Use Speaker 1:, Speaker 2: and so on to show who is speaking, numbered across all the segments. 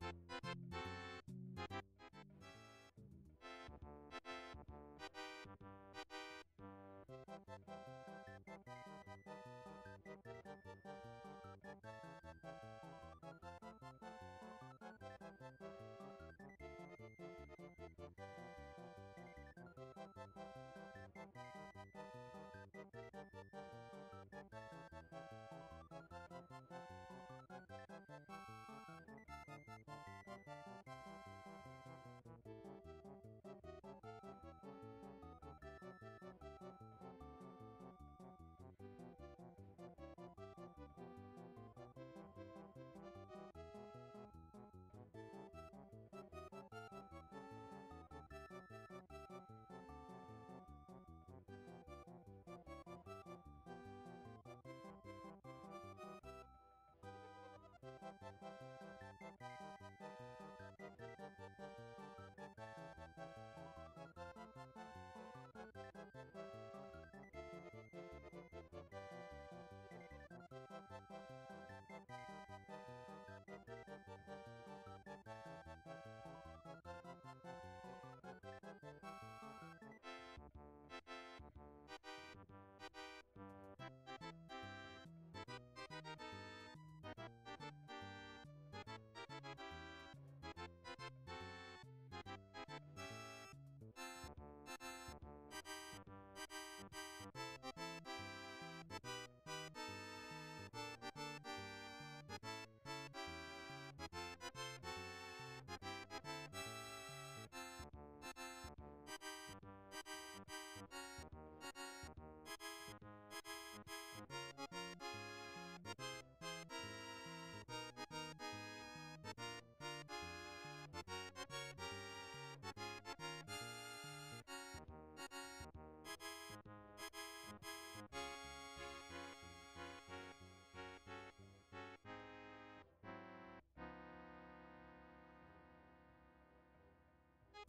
Speaker 1: Thank you.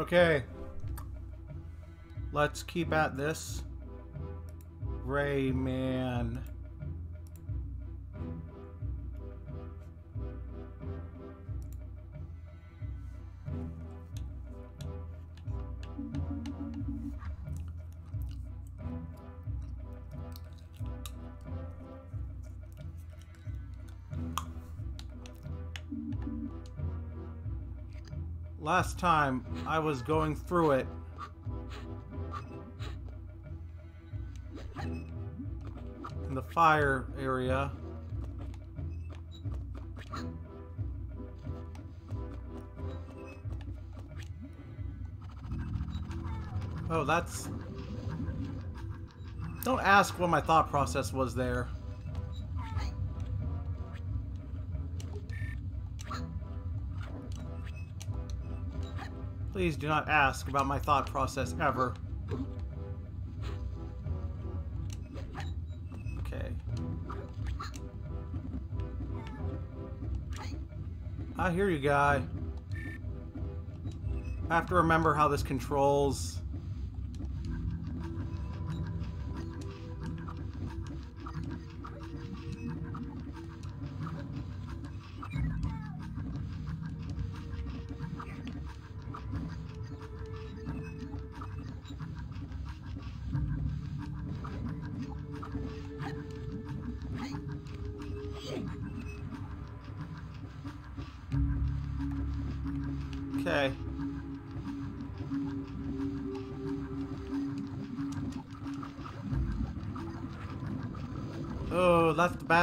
Speaker 1: Okay. Let's keep at this. Rayman. Last time I was going through it. In the fire area. Oh, that's... Don't ask what my thought process was there. Please do not ask about my thought process ever. Okay. I hear you, guy. I have to remember how this controls.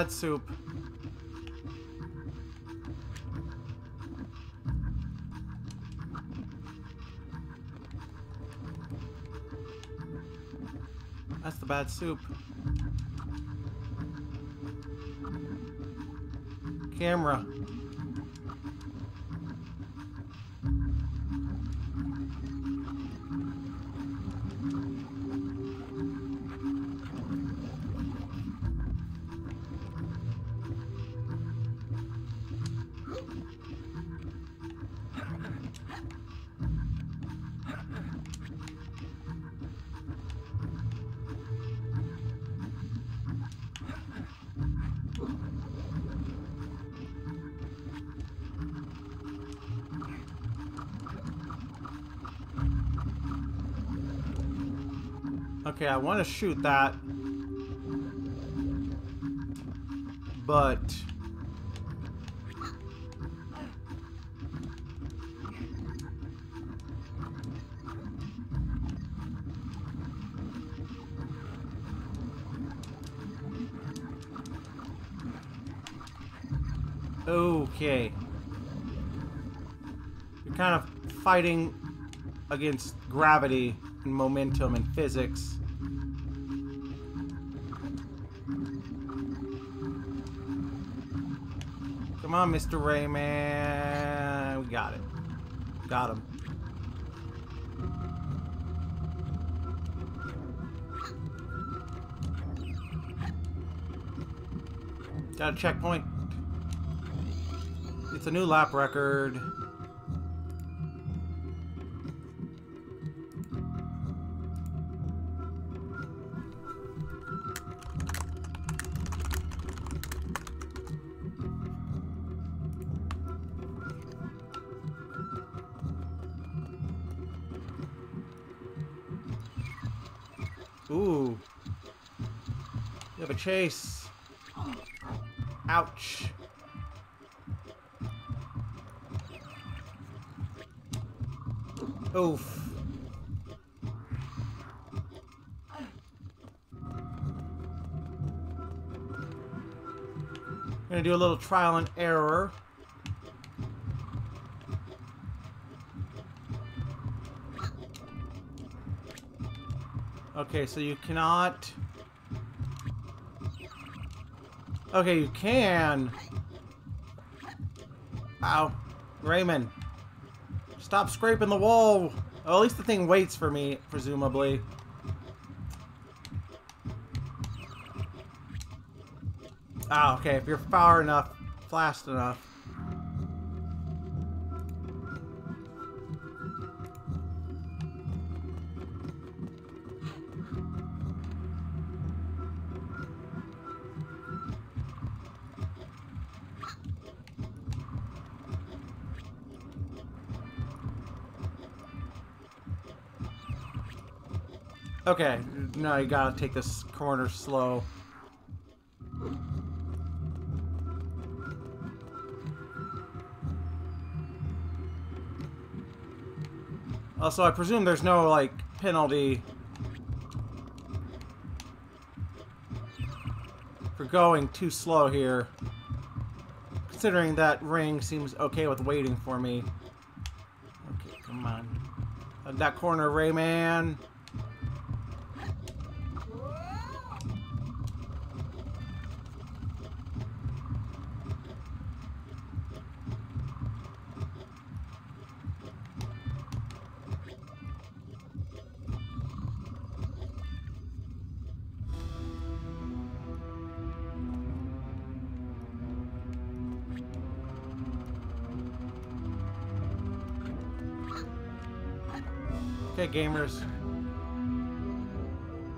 Speaker 1: Bad soup. That's the bad soup. Okay, I want to shoot that. But... Okay. You're kind of fighting against gravity and momentum and physics. Come on, Mr. Rayman. We got it. Got him. Got a checkpoint. It's a new lap record. Chase. Ouch. Oof. Gonna do a little trial and error. Okay, so you cannot... Okay, you can. Ow. Raymond. Stop scraping the wall. At least the thing waits for me, presumably. Ah, okay, if you're far enough, fast enough. Okay, no, you gotta take this corner slow. Also, I presume there's no, like, penalty for going too slow here. Considering that ring seems okay with waiting for me. Okay, come on. Uh, that corner, Rayman.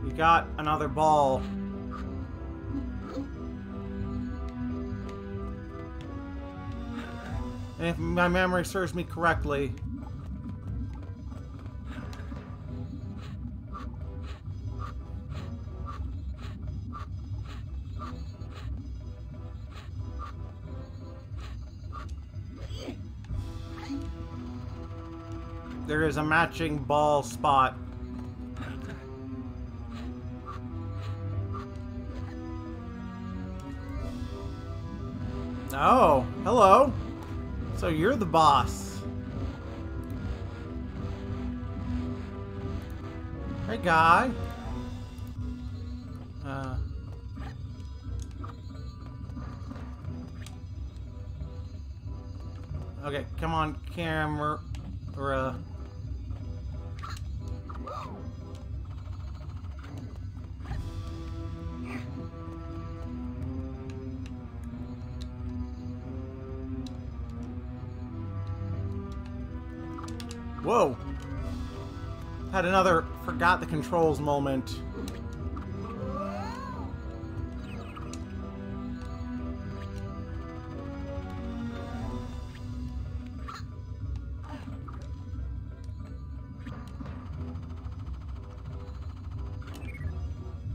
Speaker 1: We got another ball. And if my memory serves me correctly, there is a matching ball spot. Oh, hello. So you're the boss. Hey, guy. Uh... Okay, come on, camera. Had another forgot the controls moment.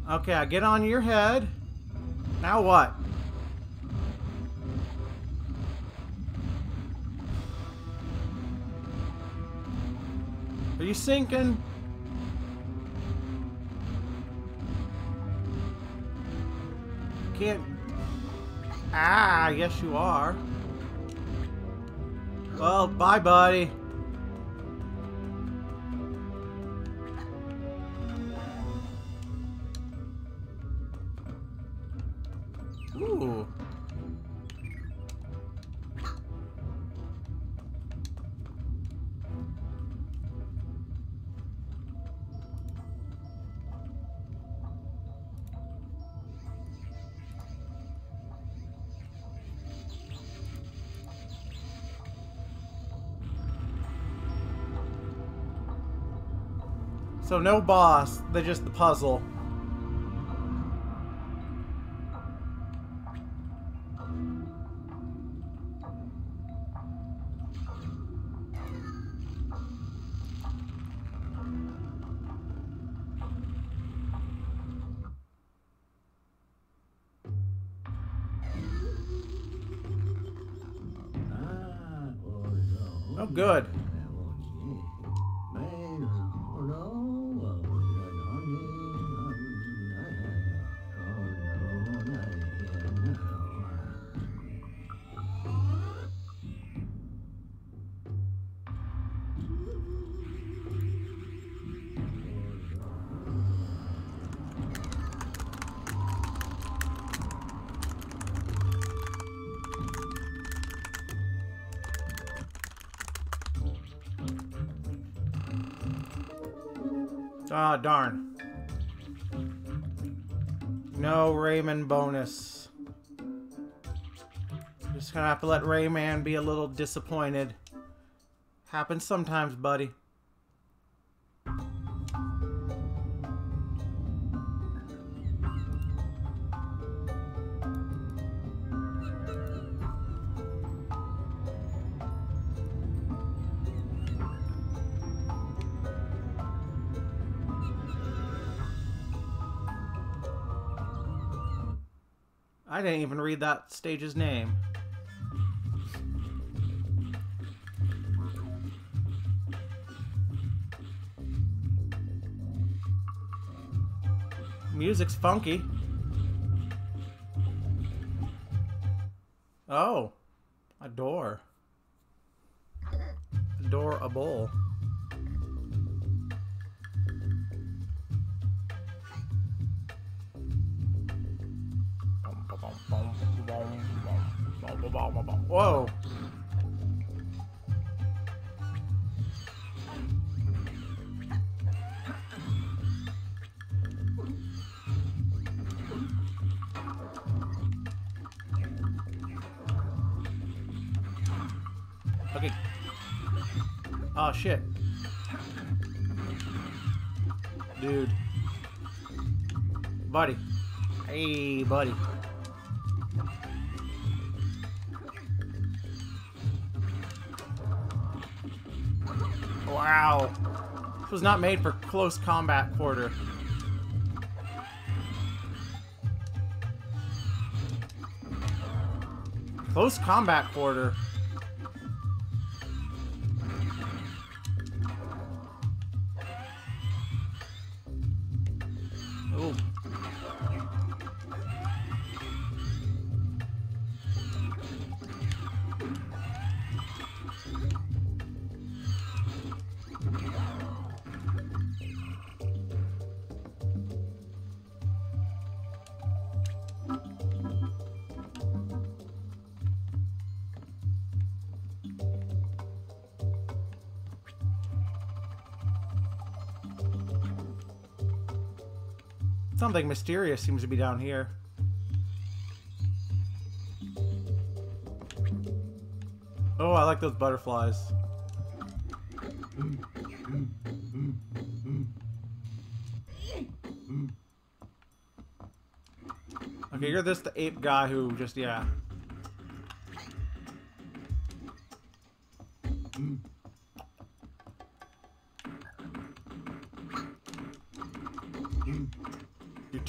Speaker 1: Okay, I get on your head. Now what? Are you sinking? Can't... Ah, yes you are. Well, bye, buddy. So no boss, they're just the puzzle. Ah, darn. No Rayman bonus. Just gonna have to let Rayman be a little disappointed. Happens sometimes, buddy. Didn't even read that stage's name. Music's funky. Oh, a door. A door, a bowl. Whoa. Okay. Oh shit. dude. Buddy. Hey, buddy. Was not made for close combat quarter. Close combat quarter. Mysterious seems to be down here. Oh, I like those butterflies. Okay, you're this the ape guy who just, yeah.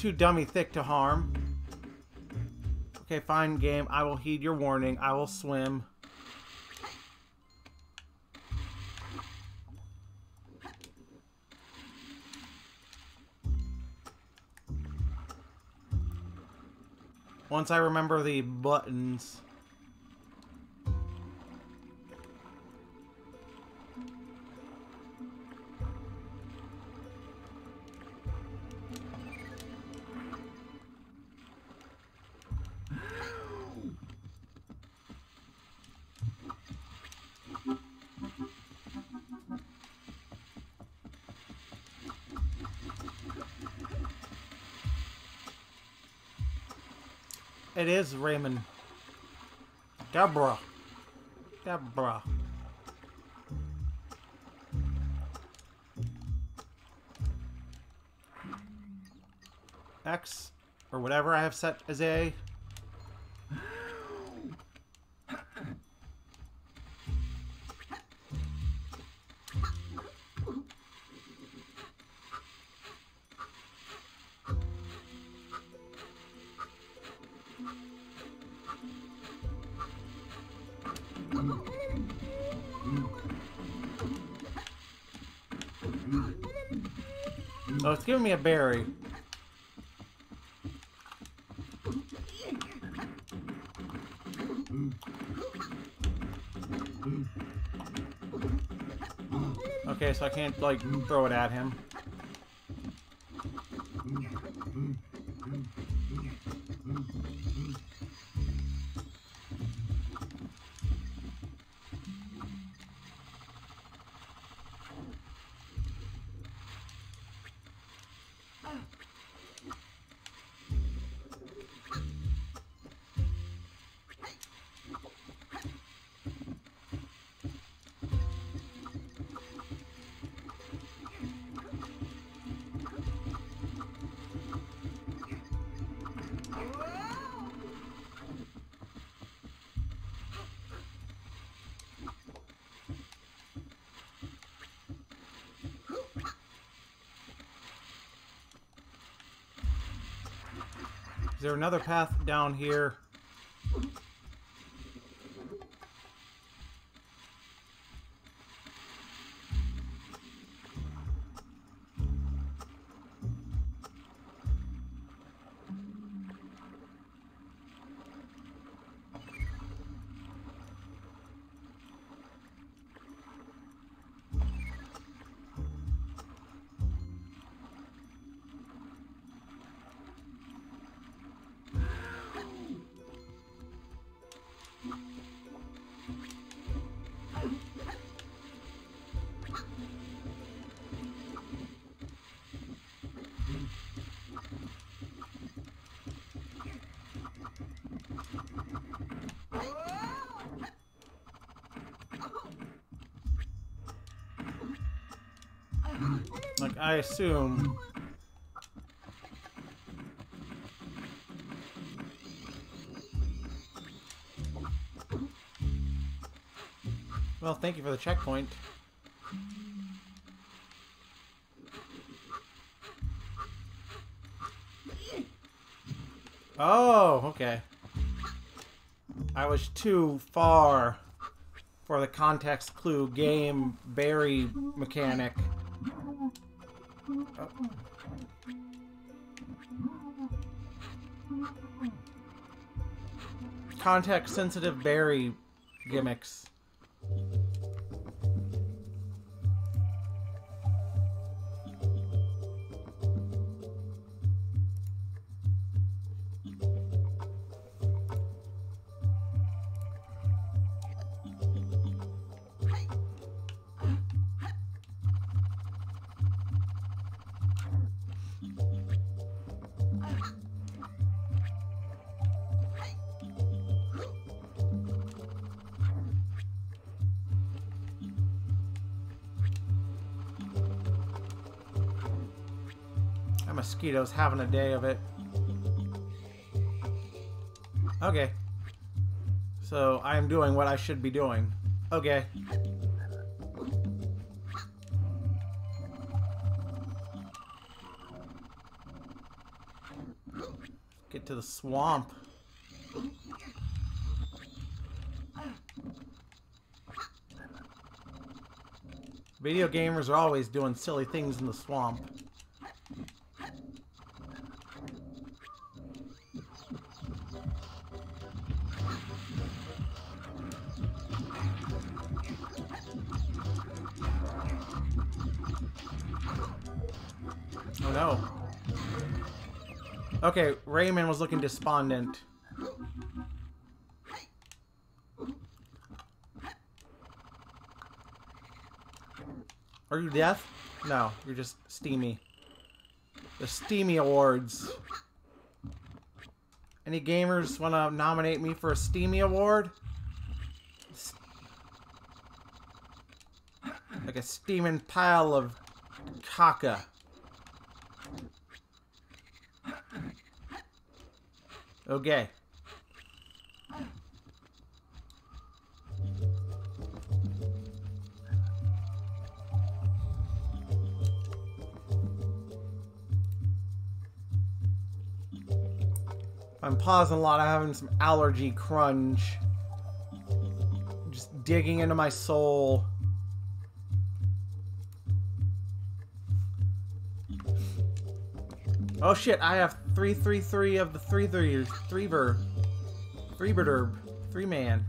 Speaker 1: Too dummy thick to harm. Okay, fine, game. I will heed your warning. I will swim. Once I remember the buttons. It is Raymond. Deborah. Deborah. X, or whatever I have set as A. a berry. Okay, so I can't, like, throw it at him. There another path down here? Assume. Well, thank you for the checkpoint. Oh, okay. I was too far for the context clue game berry mechanic. Context sensitive berry gimmicks. That mosquito's having a day of it. Okay. So, I am doing what I should be doing. Okay. Get to the swamp. Video gamers are always doing silly things in the swamp. Rayman was looking despondent. Are you deaf? No, you're just steamy. The Steamy Awards. Any gamers want to nominate me for a Steamy Award? Like a steaming pile of caca. Okay. I'm pausing a lot. I'm having some allergy crunch. Just digging into my soul. Oh shit, I have 333 of the 3 three three ver three bird three man.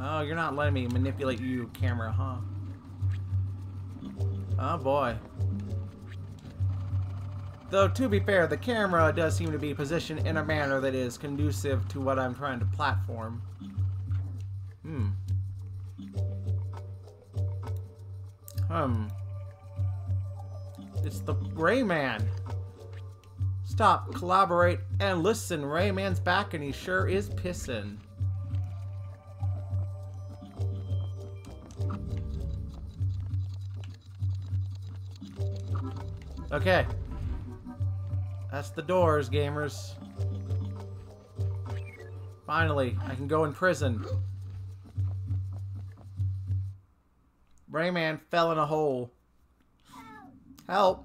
Speaker 1: Oh, you're not letting me manipulate you, camera, huh? Oh boy. Though, to be fair, the camera does seem to be positioned in a manner that is conducive to what I'm trying to platform. Hmm. Hmm. It's the Rayman. Stop, collaborate, and listen. Rayman's back and he sure is pissing. Okay. That's the doors, gamers. Finally, I can go in prison. Rayman fell in a hole. Help! Help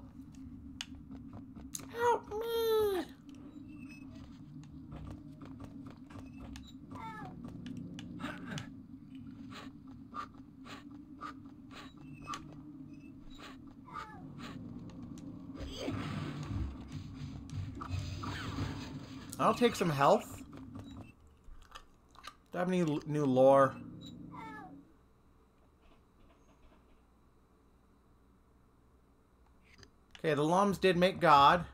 Speaker 1: take some health. Do I have any new lore? Okay, the Lums did make God.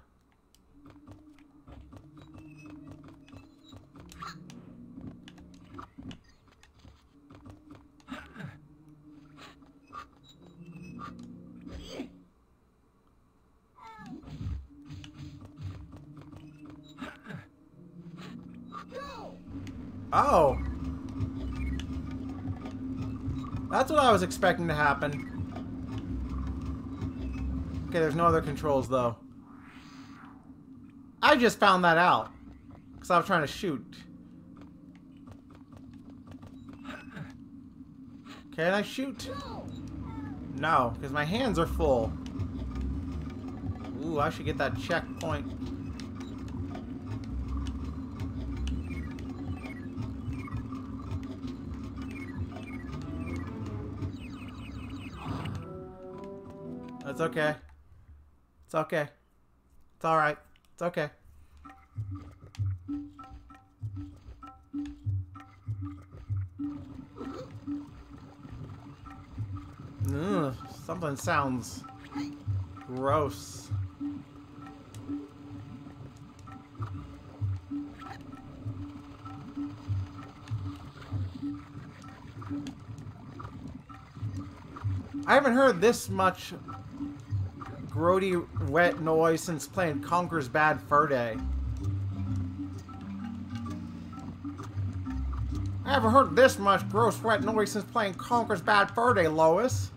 Speaker 1: Expecting to happen. Okay, there's no other controls, though. I just found that out. Because I was trying to shoot. Can I shoot? No, because my hands are full. Ooh, I should get that checkpoint. That's okay. It's okay. It's alright. It's okay. Ugh, something sounds gross. I haven't heard this much grody wet noise since playing Conker's Bad Fur Day. I haven't heard this much gross wet noise since playing Conker's Bad Fur Day, Lois.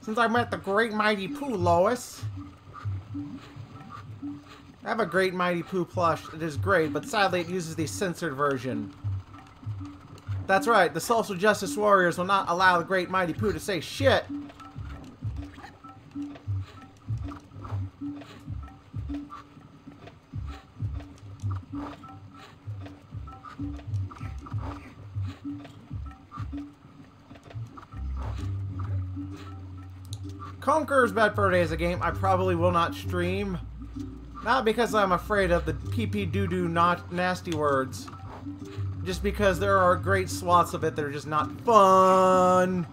Speaker 1: Since I met the Great Mighty Poo, Lois. I have a Great Mighty Poo plush. It is great, but sadly it uses the censored version. That's right, the social justice warriors will not allow the Great Mighty Poo to say shit. Conker's Bad Fur Day is a game I probably will not stream. Not because I'm afraid of the PP doo doo not nasty words. Just because there are great swaths of it that are just not fun.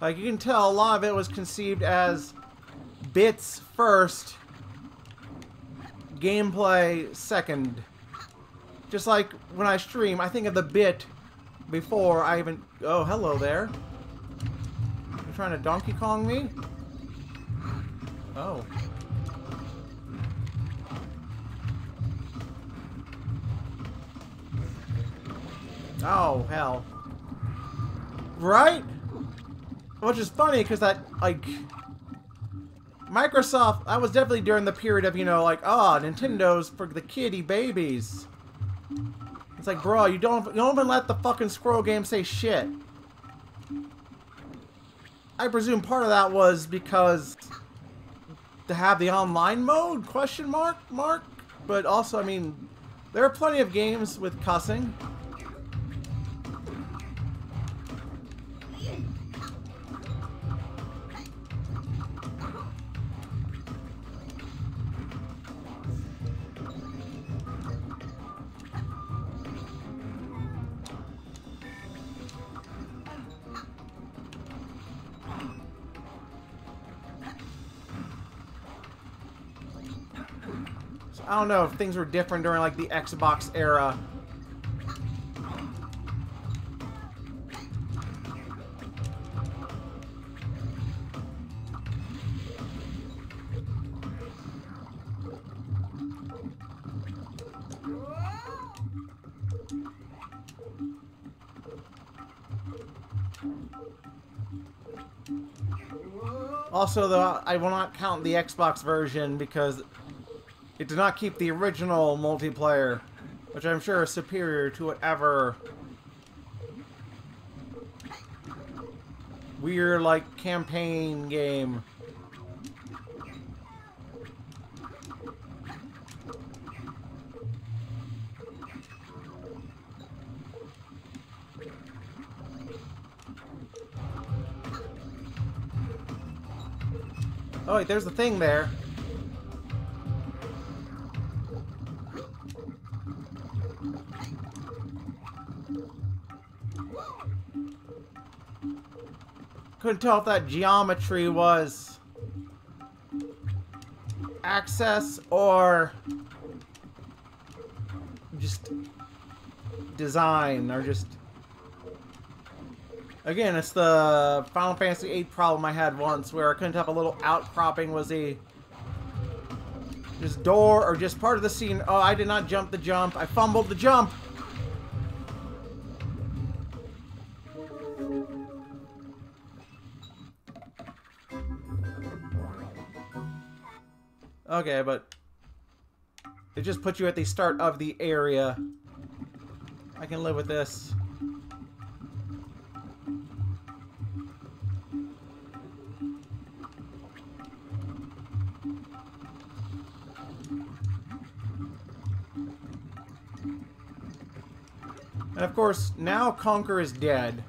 Speaker 1: Like, you can tell a lot of it was conceived as bits first, gameplay second. Just like when I stream, I think of the bit before I even... Oh, hello there. You're trying to Donkey Kong me? Oh. Oh, hell. Right? Which is funny, because that, like... Microsoft, that was definitely during the period of, you know, like, oh, Nintendo's for the kiddie babies. It's like, bro, you don't, you don't even let the fucking squirrel game say shit. I presume part of that was because to have the online mode, question mark, mark? But also, I mean, there are plenty of games with cussing. I don't know if things were different during like the Xbox era. Also, though, I will not count the Xbox version because it did not keep the original multiplayer, which I'm sure is superior to whatever weird, like, campaign game. Oh, wait, there's the thing there. Couldn't tell if that geometry was access or just design or just Again, it's the Final Fantasy VIII problem I had once, where I couldn't have a little outcropping was a just door or just part of the scene. Oh, I did not jump the jump. I fumbled the jump. Okay, but it just puts you at the start of the area. I can live with this. And of course, now Conker is dead.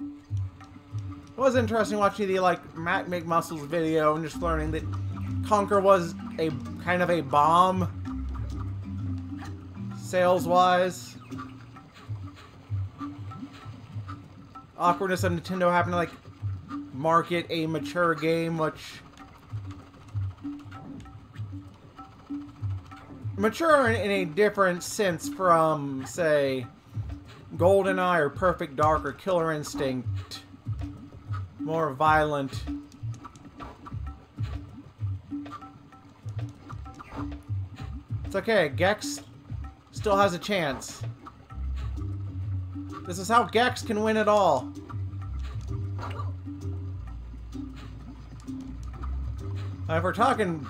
Speaker 1: It was interesting watching the, like, Mac McMuscles video and just learning that Conker was a kind of a bomb sales-wise. Awkwardness of Nintendo having to, like, market a mature game, which... Mature in, in a different sense from, say, GoldenEye or Perfect Dark or Killer Instinct. More violent. It's okay, Gex still has a chance. This is how Gex can win it all. if we're talking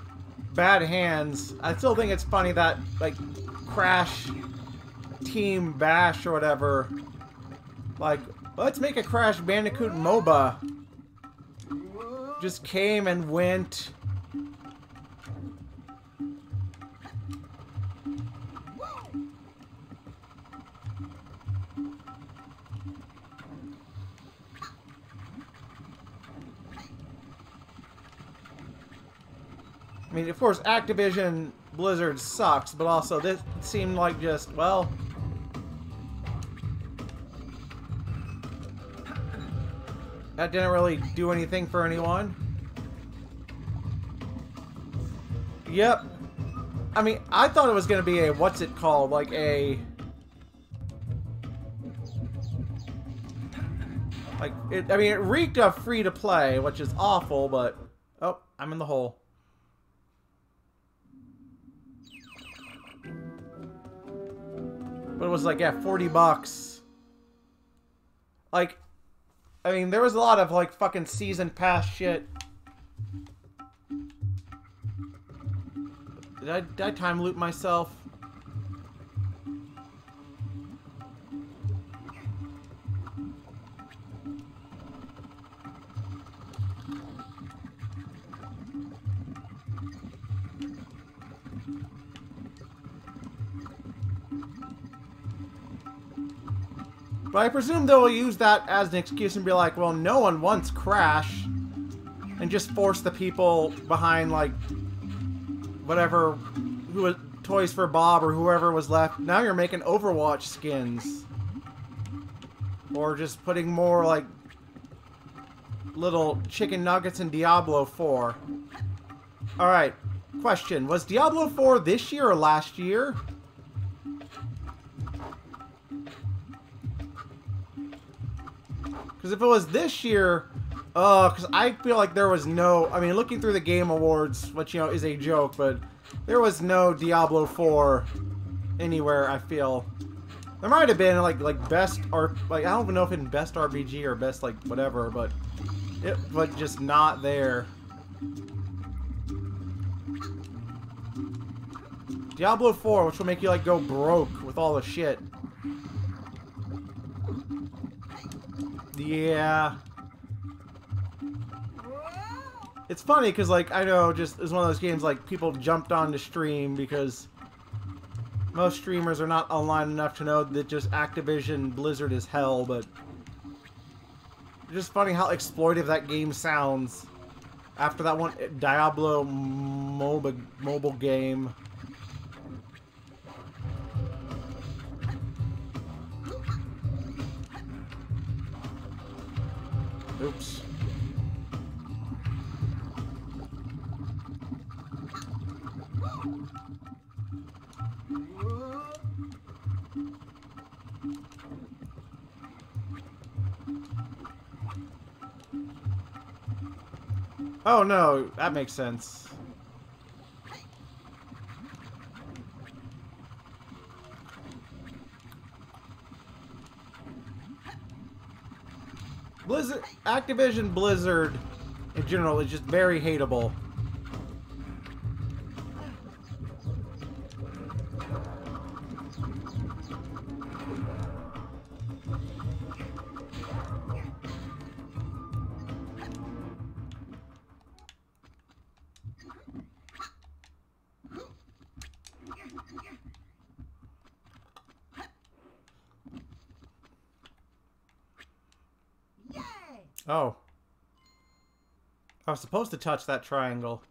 Speaker 1: bad hands, I still think it's funny that, like, Crash Team Bash or whatever. Like, let's make a Crash Bandicoot MOBA. Just came and went. I mean, of course, Activision Blizzard sucks, but also this seemed like just, well, That didn't really do anything for anyone. Yep. I mean, I thought it was going to be a, what's it called, like a... Like, it, I mean, it reeked of free-to-play, which is awful, but... Oh, I'm in the hole. It was like, yeah, 40 bucks. Like, I mean, there was a lot of, like, fucking season pass shit. Did I, did I time loop myself? But I presume they'll use that as an excuse and be like, well, no one wants Crash. And just force the people behind, like, whatever, who was Toys for Bob or whoever was left. Now you're making Overwatch skins. Or just putting more, like, little chicken nuggets in Diablo 4. Alright, question. Was Diablo 4 this year or last year? Because if it was this year, uh, because I feel like there was no, I mean, looking through the Game Awards, which, you know, is a joke, but there was no Diablo 4 anywhere, I feel. There might have been, like, like best, or, like, I don't even know if in best RPG or best, like, whatever, but, it, but just not there. Diablo 4, which will make you, like, go broke with all the shit. Yeah. It's funny because, like, I know just it's one of those games like people jumped on to stream because most streamers are not online enough to know that just Activision Blizzard is hell, but it's just funny how exploitive that game sounds after that one Diablo mobile mobile game. No, that makes sense. Blizzard, Activision Blizzard in general is just very hateable. I was supposed to touch that triangle.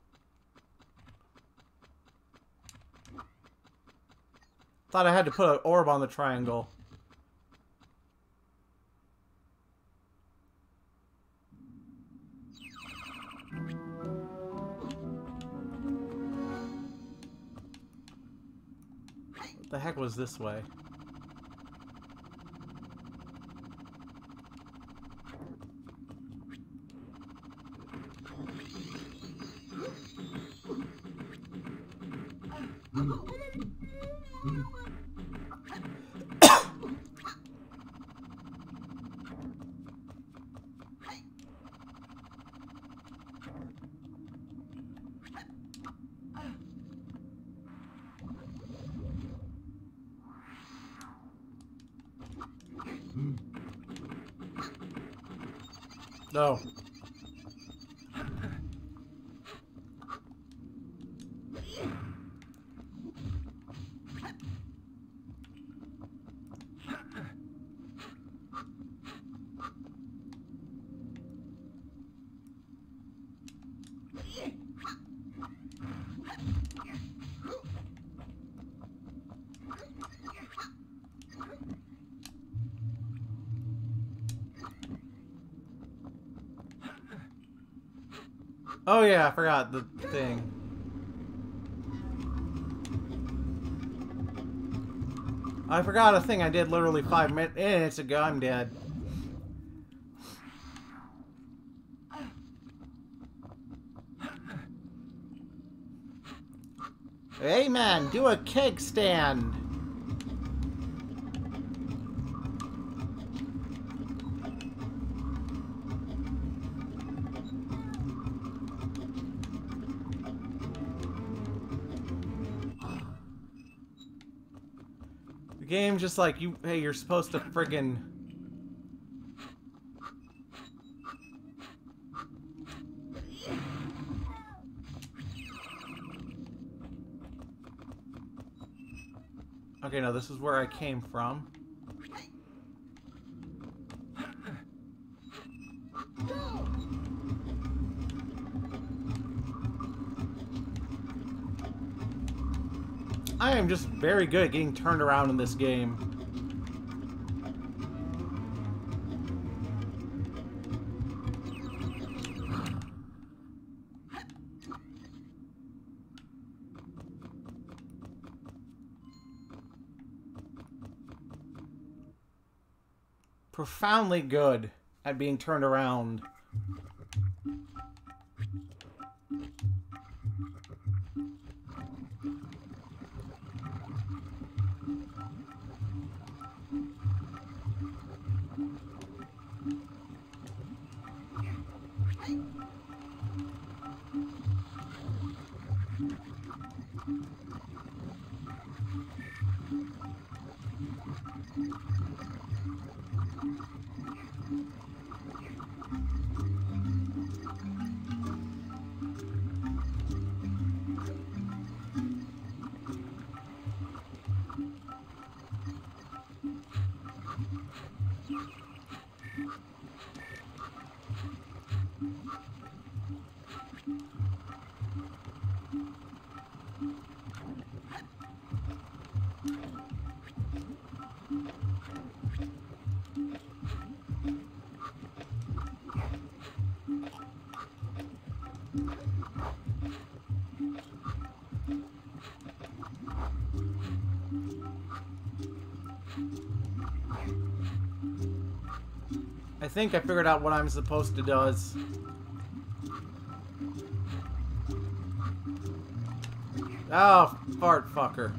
Speaker 1: Thought I had to put an orb on the triangle. What the heck was this way? No. Oh yeah, I forgot the thing. I forgot a thing I did literally five minutes ago. I'm dead. Hey man, do a keg stand. The game's just like you. Hey, you're supposed to friggin' Okay, now this is where I came from. Just very good at getting turned around in this game. Profoundly good at being turned around. think I figured out what I'm supposed to does. Oh, fart fucker.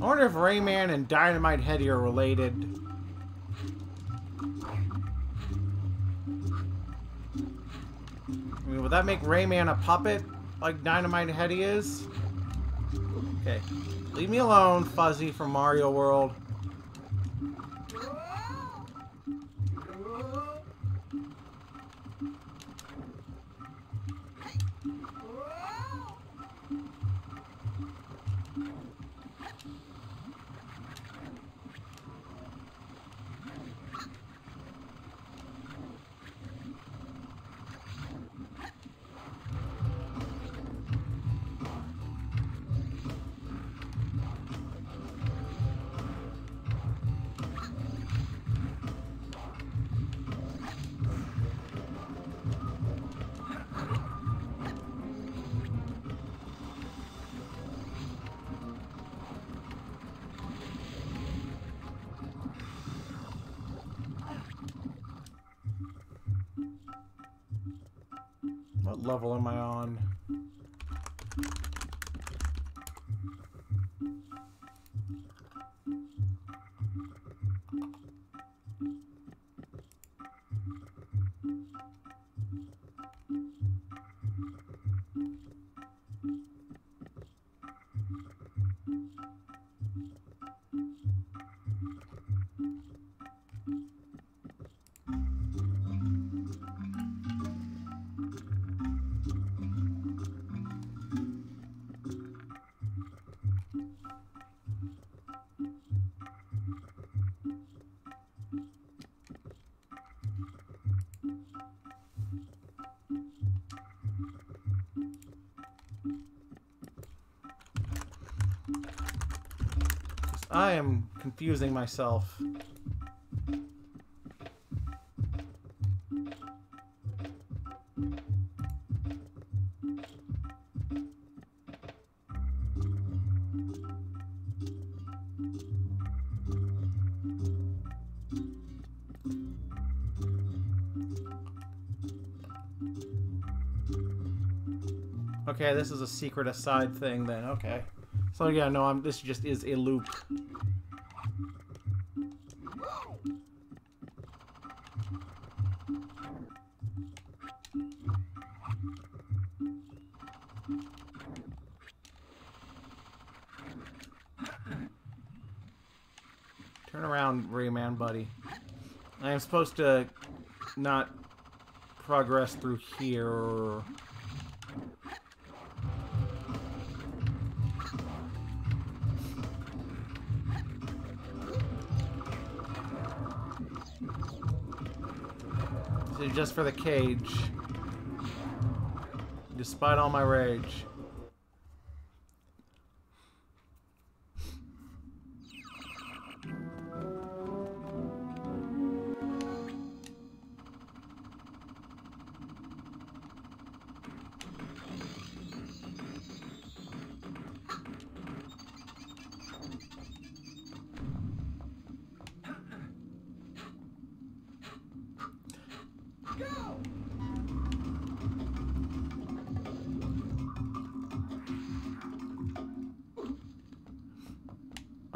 Speaker 1: I wonder if Rayman and Dynamite Headdy are related. I mean, would that make Rayman a puppet like Dynamite Headdy is? Okay. Leave me alone, Fuzzy from Mario World. I am confusing myself. Okay, this is a secret aside thing then. Okay. So yeah, no, I'm this just is a loop. I am supposed to not progress through here. So just for the cage. Despite all my rage.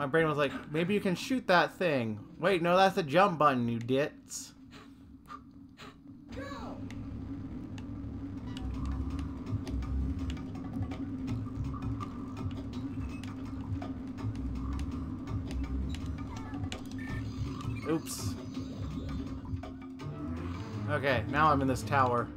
Speaker 1: my brain was like, maybe you can shoot that thing. Wait, no, that's the jump button, you dits. Oops. Okay, now I'm in this tower.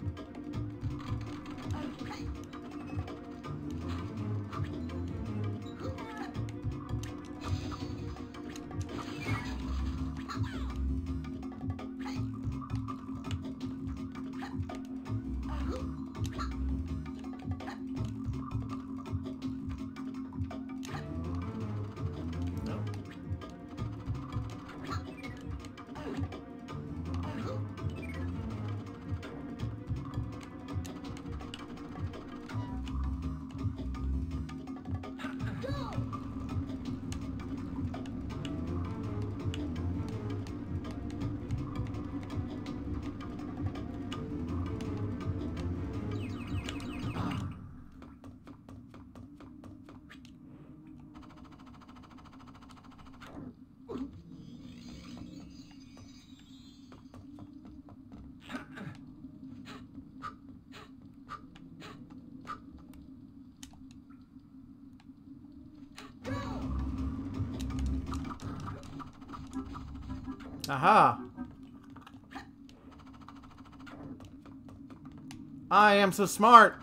Speaker 1: Am so smart!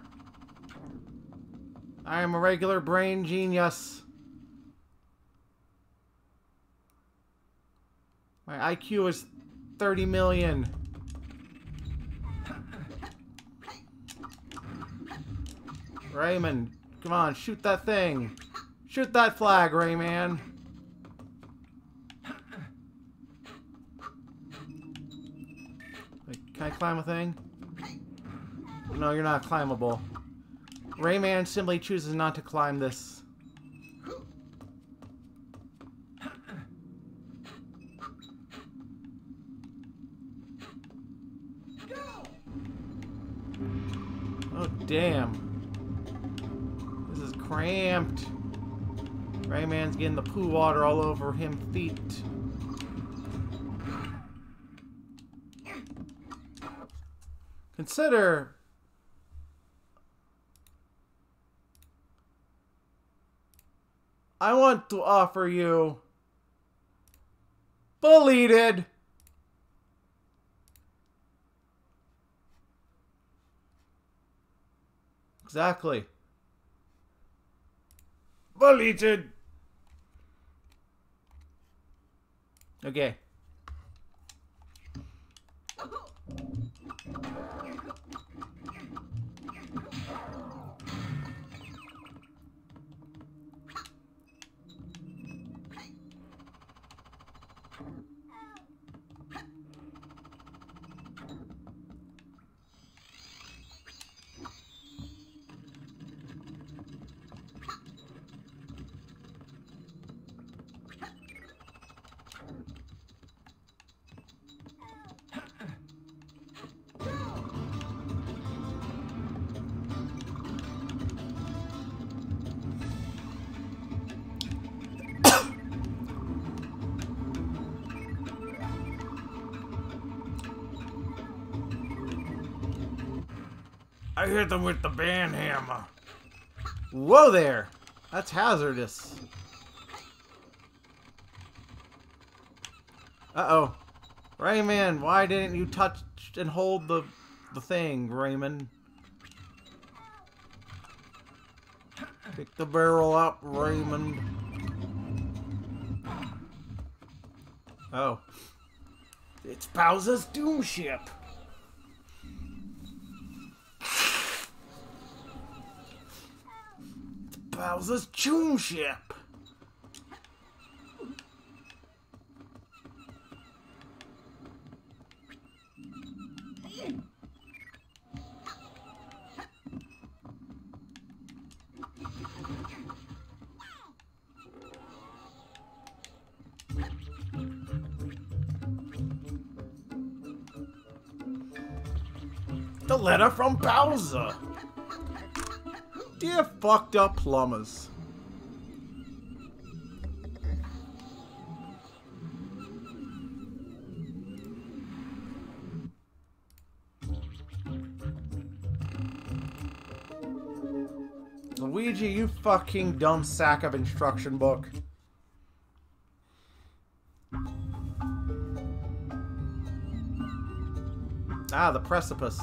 Speaker 1: I am a regular brain genius. My IQ is 30 million. Rayman, come on, shoot that thing. Shoot that flag, Rayman. Can I climb a thing? No, you're not climbable. Rayman simply chooses not to climb this. Oh, damn. This is cramped. Rayman's getting the poo water all over him feet. Consider I to offer you Bulleted Exactly. Bulleted Okay. Hit them with the band hammer. Whoa there! That's hazardous. Uh-oh. Raymond, why didn't you touch and hold the the thing, Raymond? Pick the barrel up, Raymond. Oh. It's Bowser's Doom Ship. Bowser's Doom Ship. The letter from Bowser. Dear fucked up plumbers. Luigi, you fucking dumb sack of instruction book. Ah, the precipice.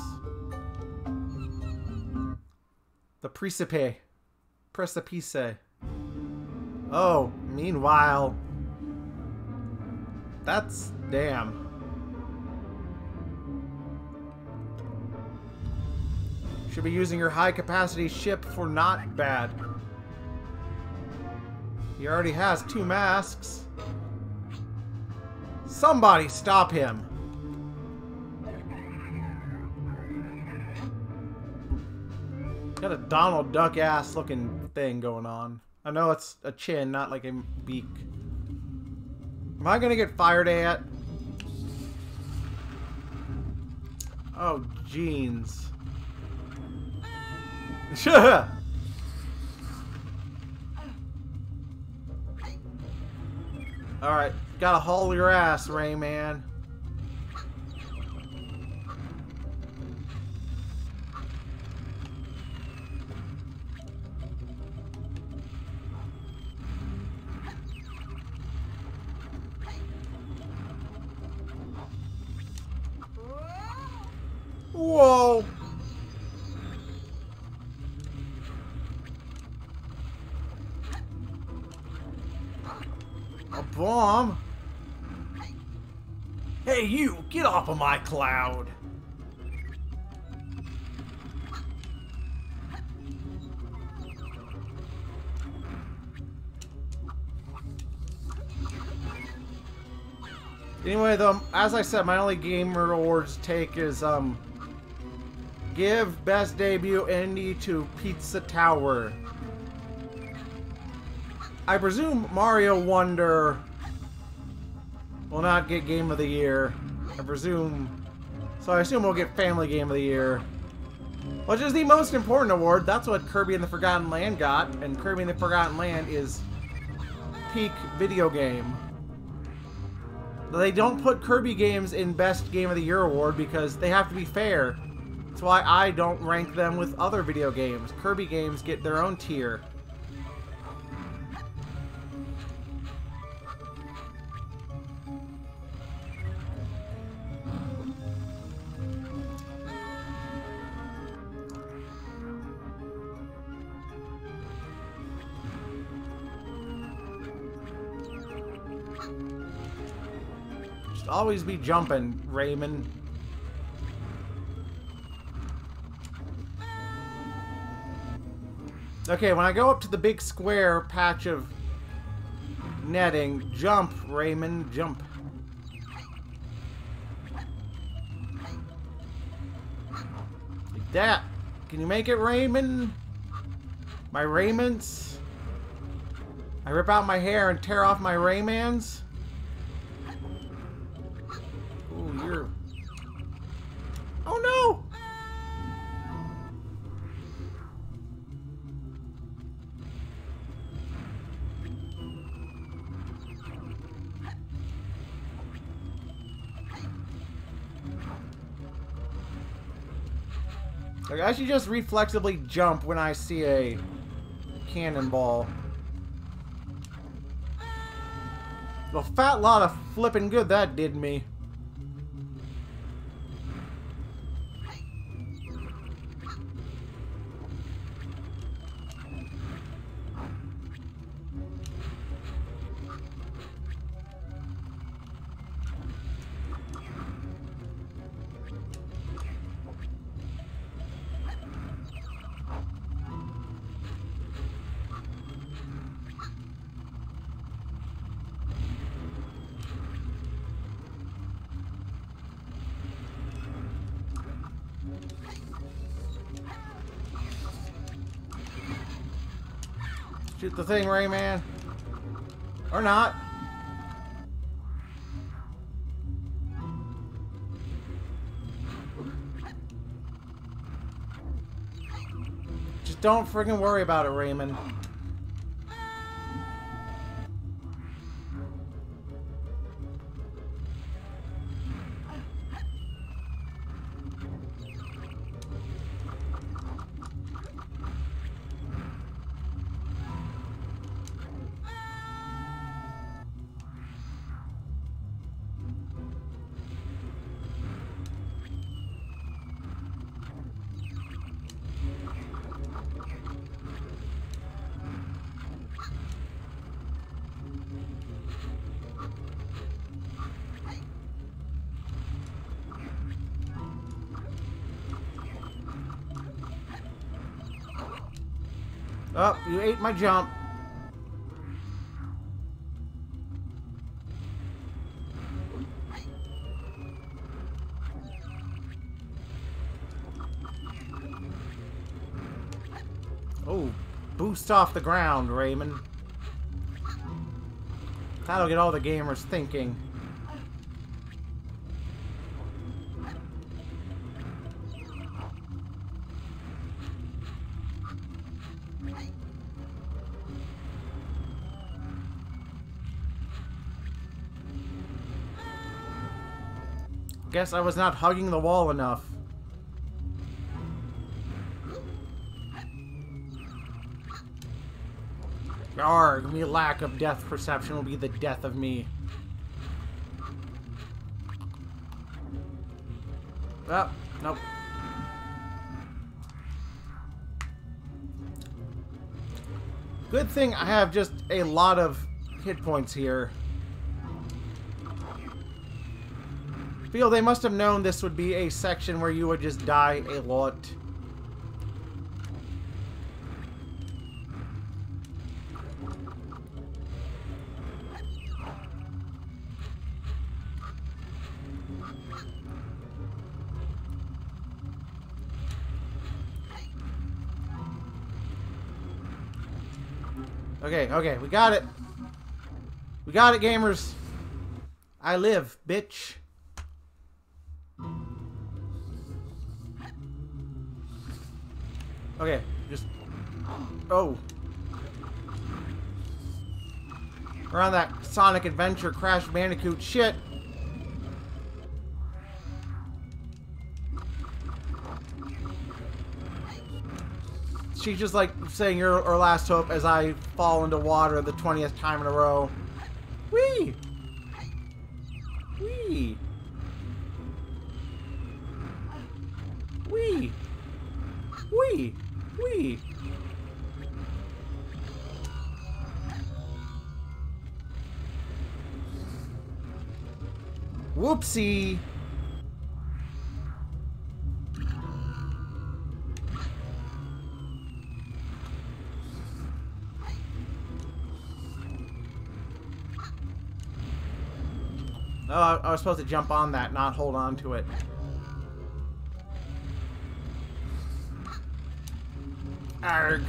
Speaker 1: Precipice. Precipice. Oh, meanwhile. That's damn. Should be using your high capacity ship for not bad. He already has two masks. Somebody stop him. Got a Donald Duck ass looking thing going on. I know it's a chin, not like a beak. Am I gonna get fired at? Oh, jeans. Alright, gotta haul your ass, Rayman. Whoa! A bomb? Hey you, get off of my cloud! Anyway, though, as I said, my only Gamer Awards take is, um, give Best Debut Indie to Pizza Tower. I presume Mario Wonder will not get Game of the Year. I presume... So I assume we'll get Family Game of the Year. Which is the most important award. That's what Kirby and the Forgotten Land got. And Kirby and the Forgotten Land is peak video game. They don't put Kirby games in Best Game of the Year award because they have to be fair. That's why I don't rank them with other video games. Kirby games get their own tier. Just always be jumping, Raymond. Okay, when I go up to the big square patch of netting, jump, Raymond, jump. Like that. Can you make it, Raymond? My Raymonds? I rip out my hair and tear off my Raymans? Like, I should just reflexively jump when I see a cannonball. A fat lot of flipping good that did me. Thing, Rayman. Or not. Just don't friggin' worry about it, Raymond. My jump. Oh, boost off the ground, Raymond. That'll get all the gamers thinking. Guess I was not hugging the wall enough. Arg, me lack of death perception will be the death of me. Oh, nope. Good thing I have just a lot of hit points here. Feel they must have known this would be a section where you would just die a lot. Okay, okay, we got it. We got it, gamers. I live, bitch. Oh. Around that Sonic Adventure Crash Bandicoot shit. She's just like saying our last hope as I fall into water the 20th time in a row. Whoopsie! Oh, I, I was supposed to jump on that, not hold on to it. Arg.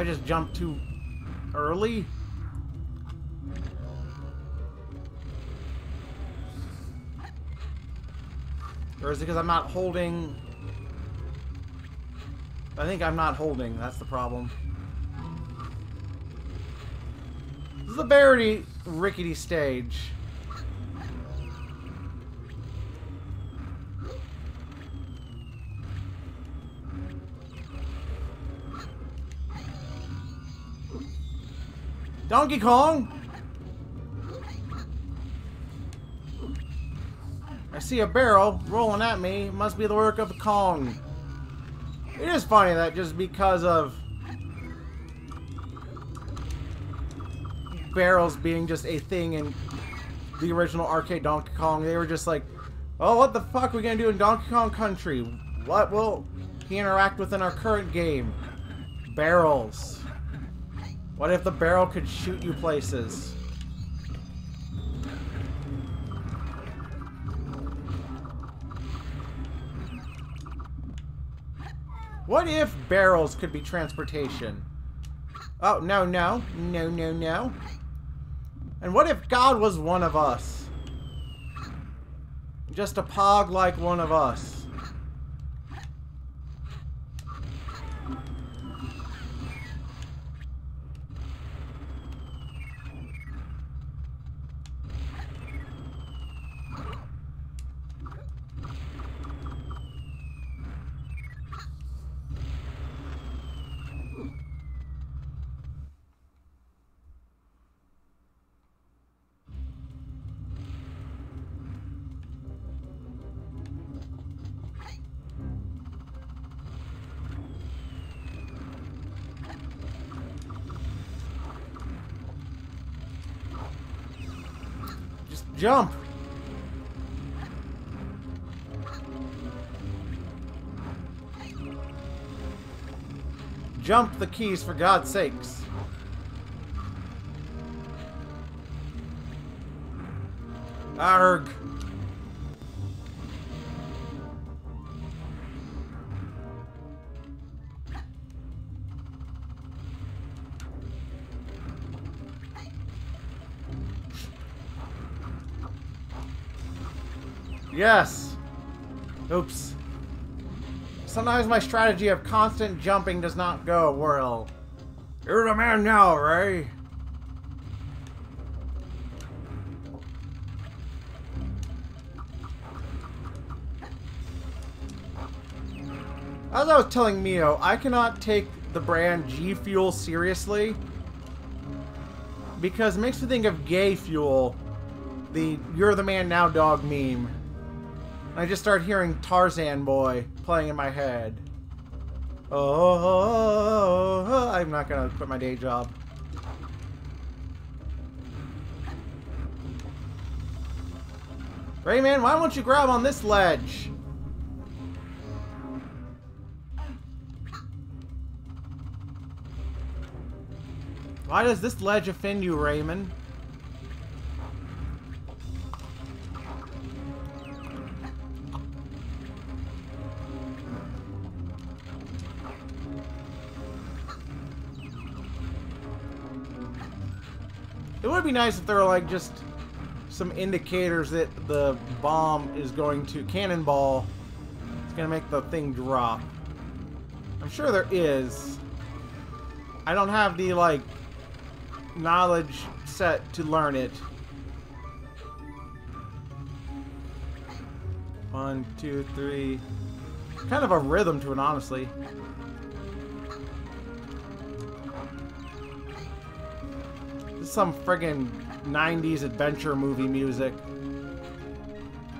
Speaker 1: I just jumped too early. Or is it because I'm not holding... I think I'm not holding, that's the problem. This is a very rickety stage. Donkey Kong! I see a barrel rolling at me. Must be the work of Kong. It is funny that just because of barrels being just a thing in the original arcade Donkey Kong, they were just like, oh, what the fuck are we gonna do in Donkey Kong Country? What will he interact with in our current game? Barrels. What if the barrel could shoot you places? What if barrels could be transportation? Oh, no, no. No, no, no. And what if God was one of us? Just a pog like one of us. Jump! Jump the keys for God's sakes. Arg. Yes. Oops. Sometimes my strategy of constant jumping does not go well. You're the man now, Ray. As I was telling Mio, I cannot take the brand G Fuel seriously because it makes me think of Gay Fuel, the You're the Man Now dog meme. I just start hearing Tarzan Boy playing in my head. Oh, I'm not gonna quit my day job. Rayman, why won't you grab on this ledge? Why does this ledge offend you, Raymond? Would be nice if there were like just some indicators that the bomb is going to cannonball. It's gonna make the thing drop. I'm sure there is. I don't have the like knowledge set to learn it. One, two, three. Kind of a rhythm to it, honestly. Some friggin' 90s adventure movie music.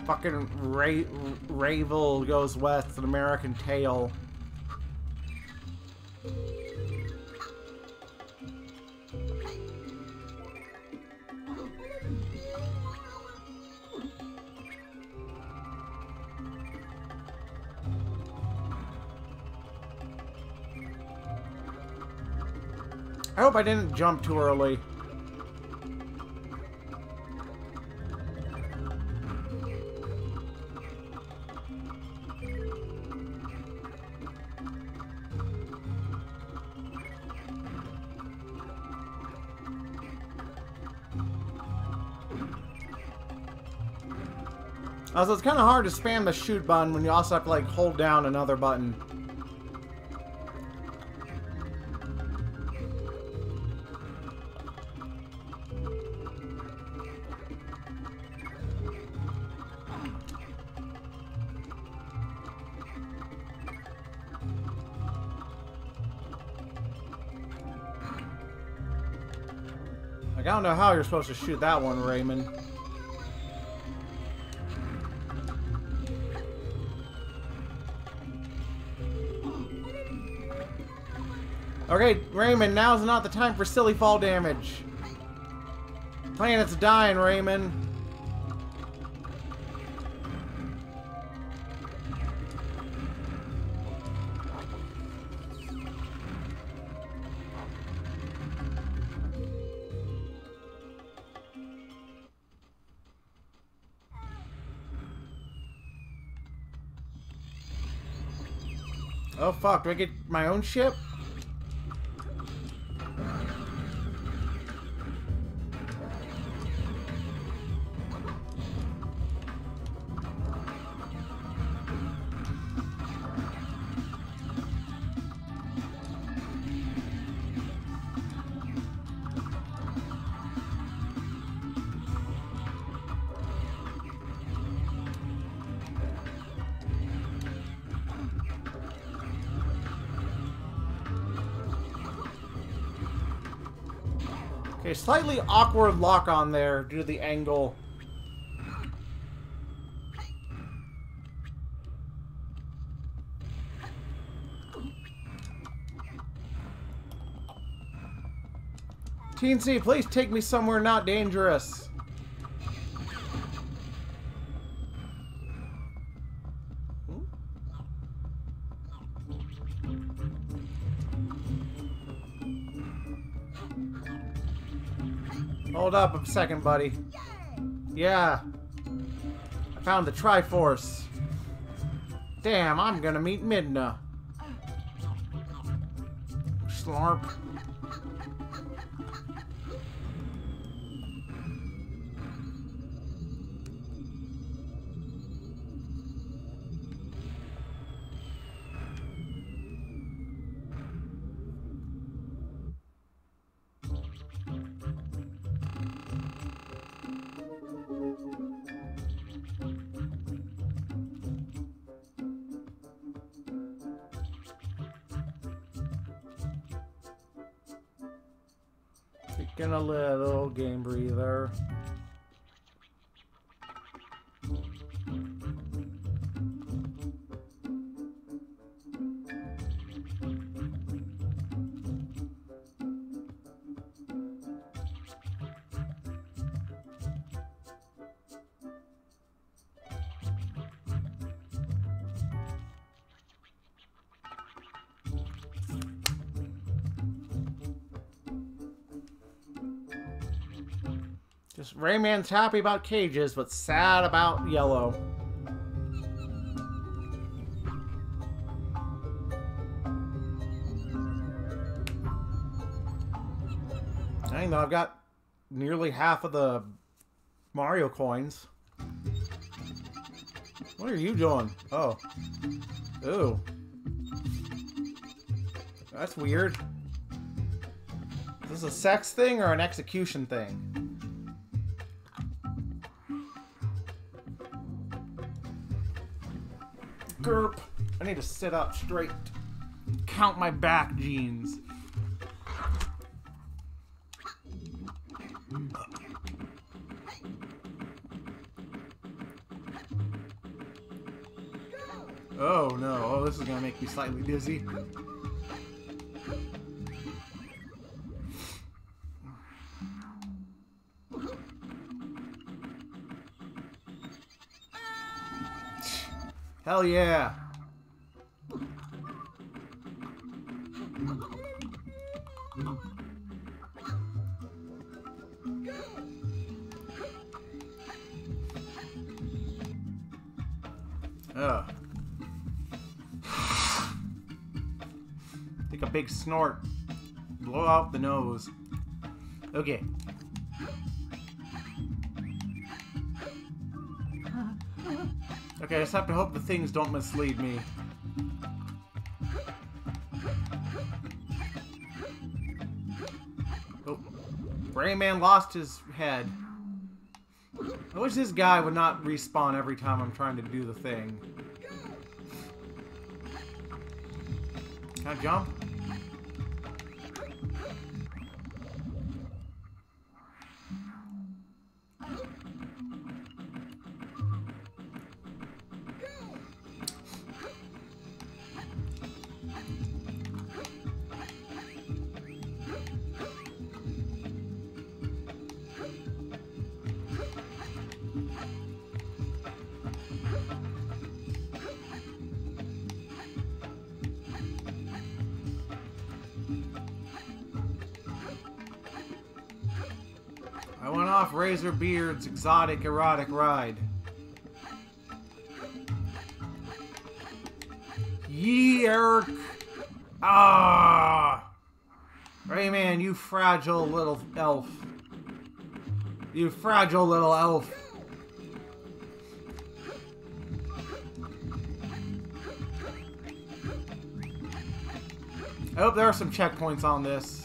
Speaker 1: Fucking Ra Rayvel goes west, an American Tail. I hope I didn't jump too early. Uh, also, it's kind of hard to spam the shoot button when you also have to, like, hold down another button. Like, I don't know how you're supposed to shoot that one, Raymond. Okay, Raymond, now's not the time for silly fall damage. Planet's dying, Raymond. Oh fuck, do I get my own ship? Okay, slightly awkward lock on there due to the angle. Teensy, please take me somewhere not dangerous. Hold up a second, buddy. Yeah. I found the Triforce. Damn, I'm gonna meet Midna. Slarp. Rayman's happy about cages, but sad about yellow. Dang, though, I've got nearly half of the Mario coins. What are you doing? Oh. Ooh. That's weird. Is this a sex thing or an execution thing? Gerp. I need to sit up straight. Count my back jeans. Oh no, oh this is gonna make me slightly dizzy. Hell yeah! Ugh. Take a big snort. Blow out the nose. Okay. Okay, I just have to hope the things don't mislead me. Oh. Rayman lost his head. I wish this guy would not respawn every time I'm trying to do the thing. Can I jump? Razorbeard's exotic erotic ride. Yerk! Ah! Rayman, you fragile little elf. You fragile little elf. I hope there are some checkpoints on this.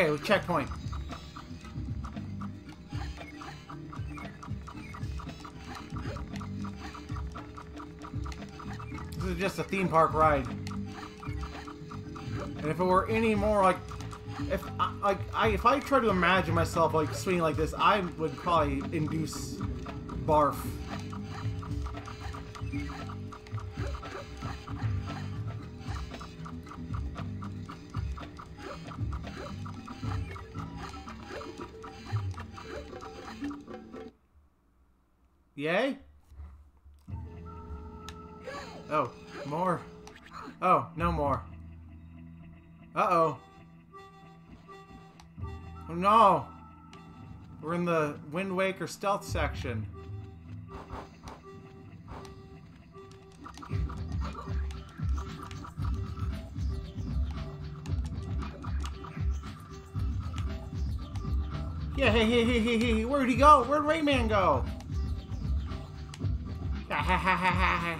Speaker 1: Okay, checkpoint. This is just a theme park ride. And if it were any more like If I, like I if I try to imagine myself like swinging like this, I would probably induce barf. Wind stealth section. Yeah, hey, hey, hey, hey, hey, where'd he go? Where'd Rayman go? Ha ha ha ha ha ha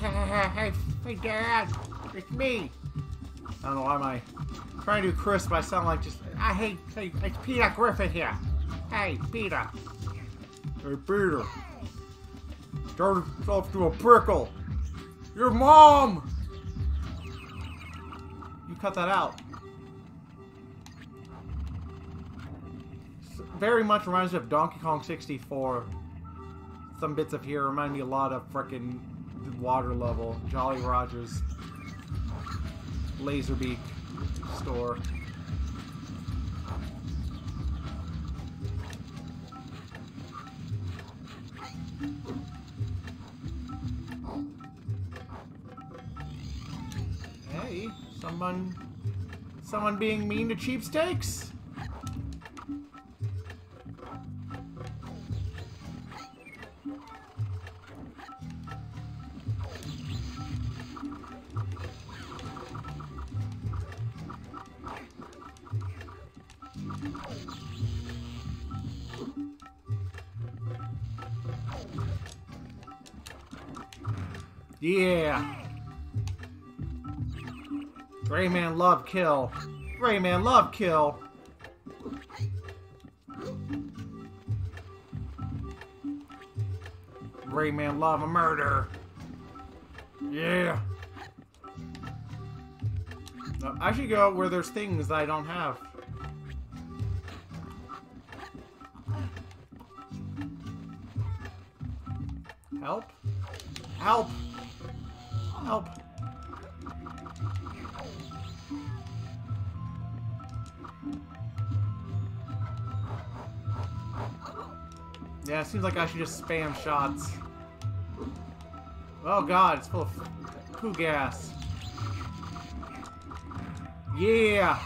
Speaker 1: ha. Hey, hey, Dad, it's me. I don't know why am I trying to do Chris, but I sound like just. I hate. Hey, it's Peter Griffin here. Hey, Peter. Hey, Peter. Turn yourself to a prickle. Your mom. You cut that out. Very much reminds me of Donkey Kong 64. Some bits of here remind me a lot of frickin' water level. Jolly Rogers. Laserbeak store. Someone... Someone being mean to cheapsteaks? Yeah. Love kill. Rayman love kill. Rayman love a murder. Yeah. No, I should go where there's things that I don't have. Help? Help! Help! Seems like I should just spam shots. Oh god, it's full of poo gas. Yeah!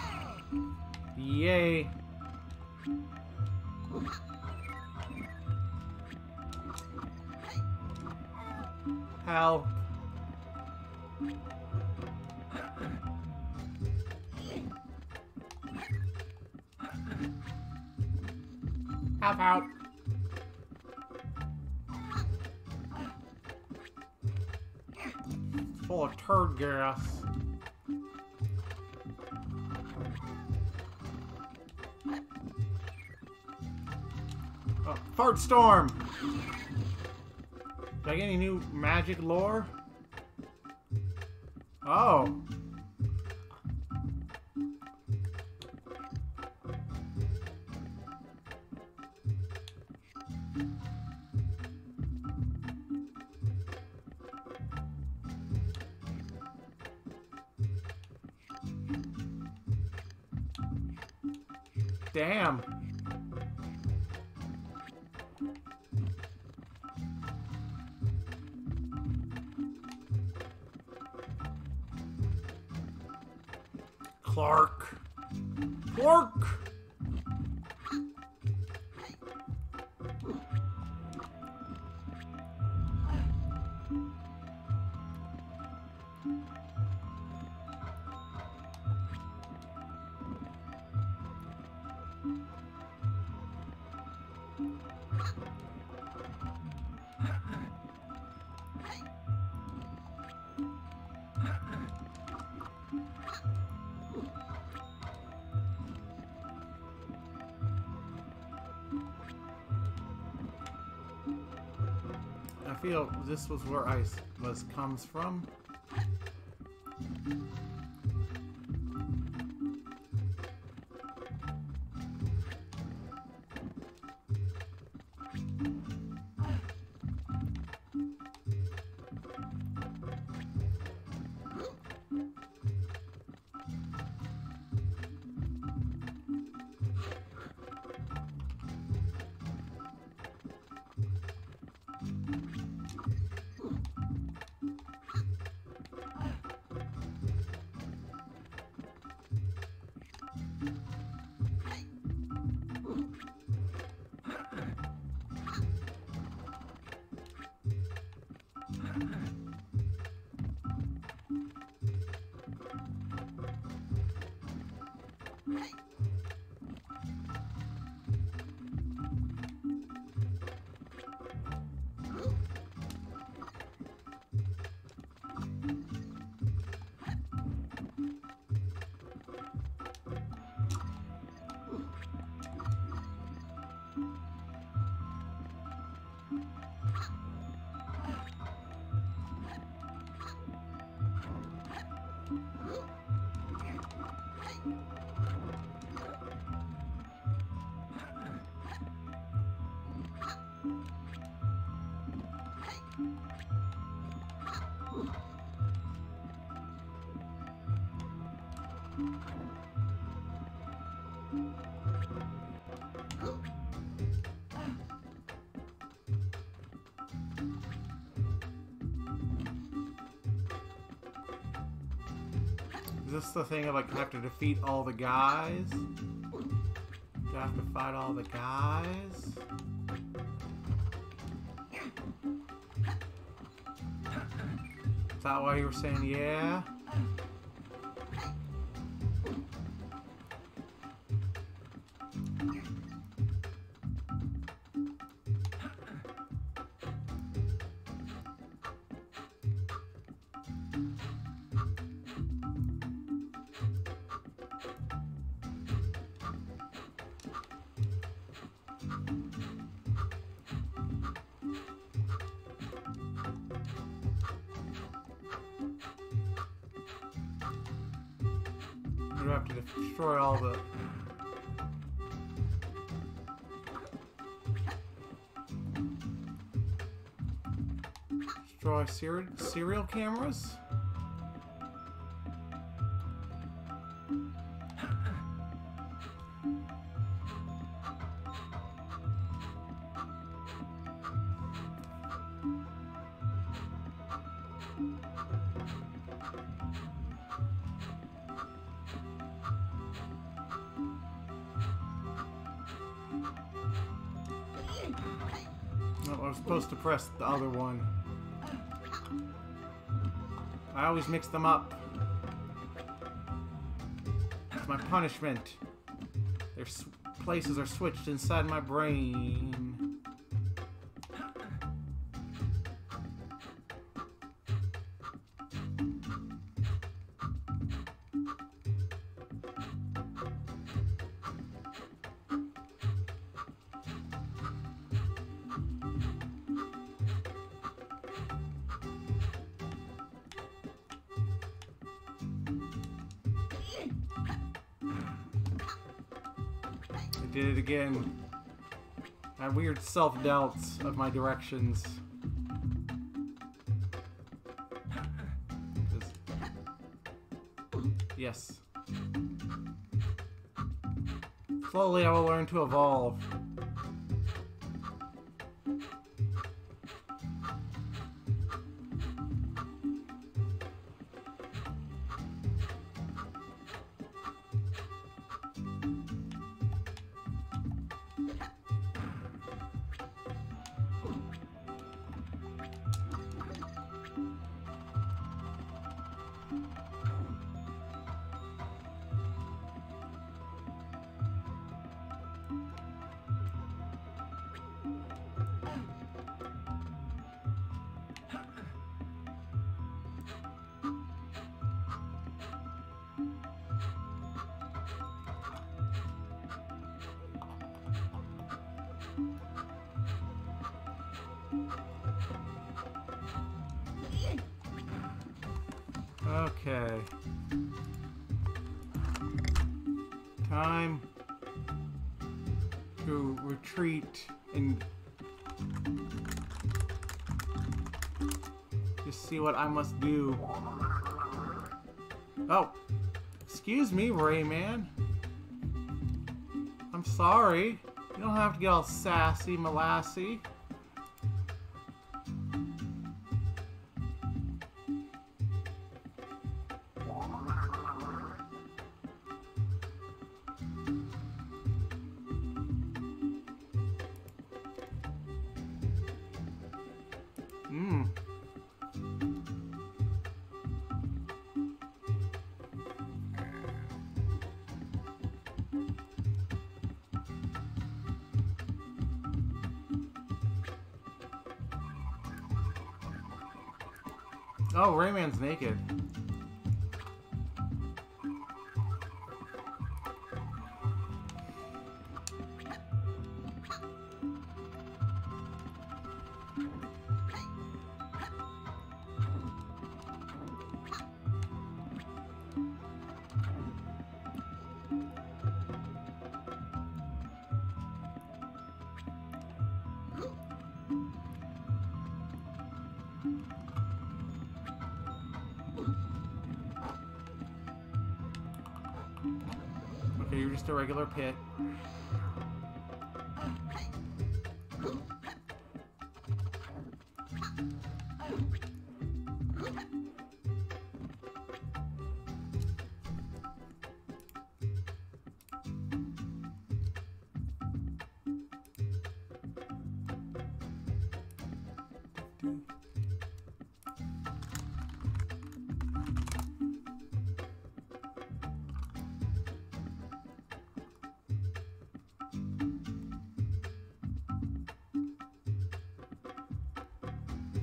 Speaker 1: Yay! Storm! Did I get any new magic lore? I feel this was where ice was comes from. The thing of like have to defeat all the guys? Do I have to fight all the guys? Is that why you were saying yeah? Cameras? I was supposed to press the other one. I always mix them up. It's my punishment. Their places are switched inside my brain. Weird self-doubts of my directions. Yes. Slowly I will learn to evolve. Me, Rayman. I'm sorry. You don't have to get all sassy, molassy.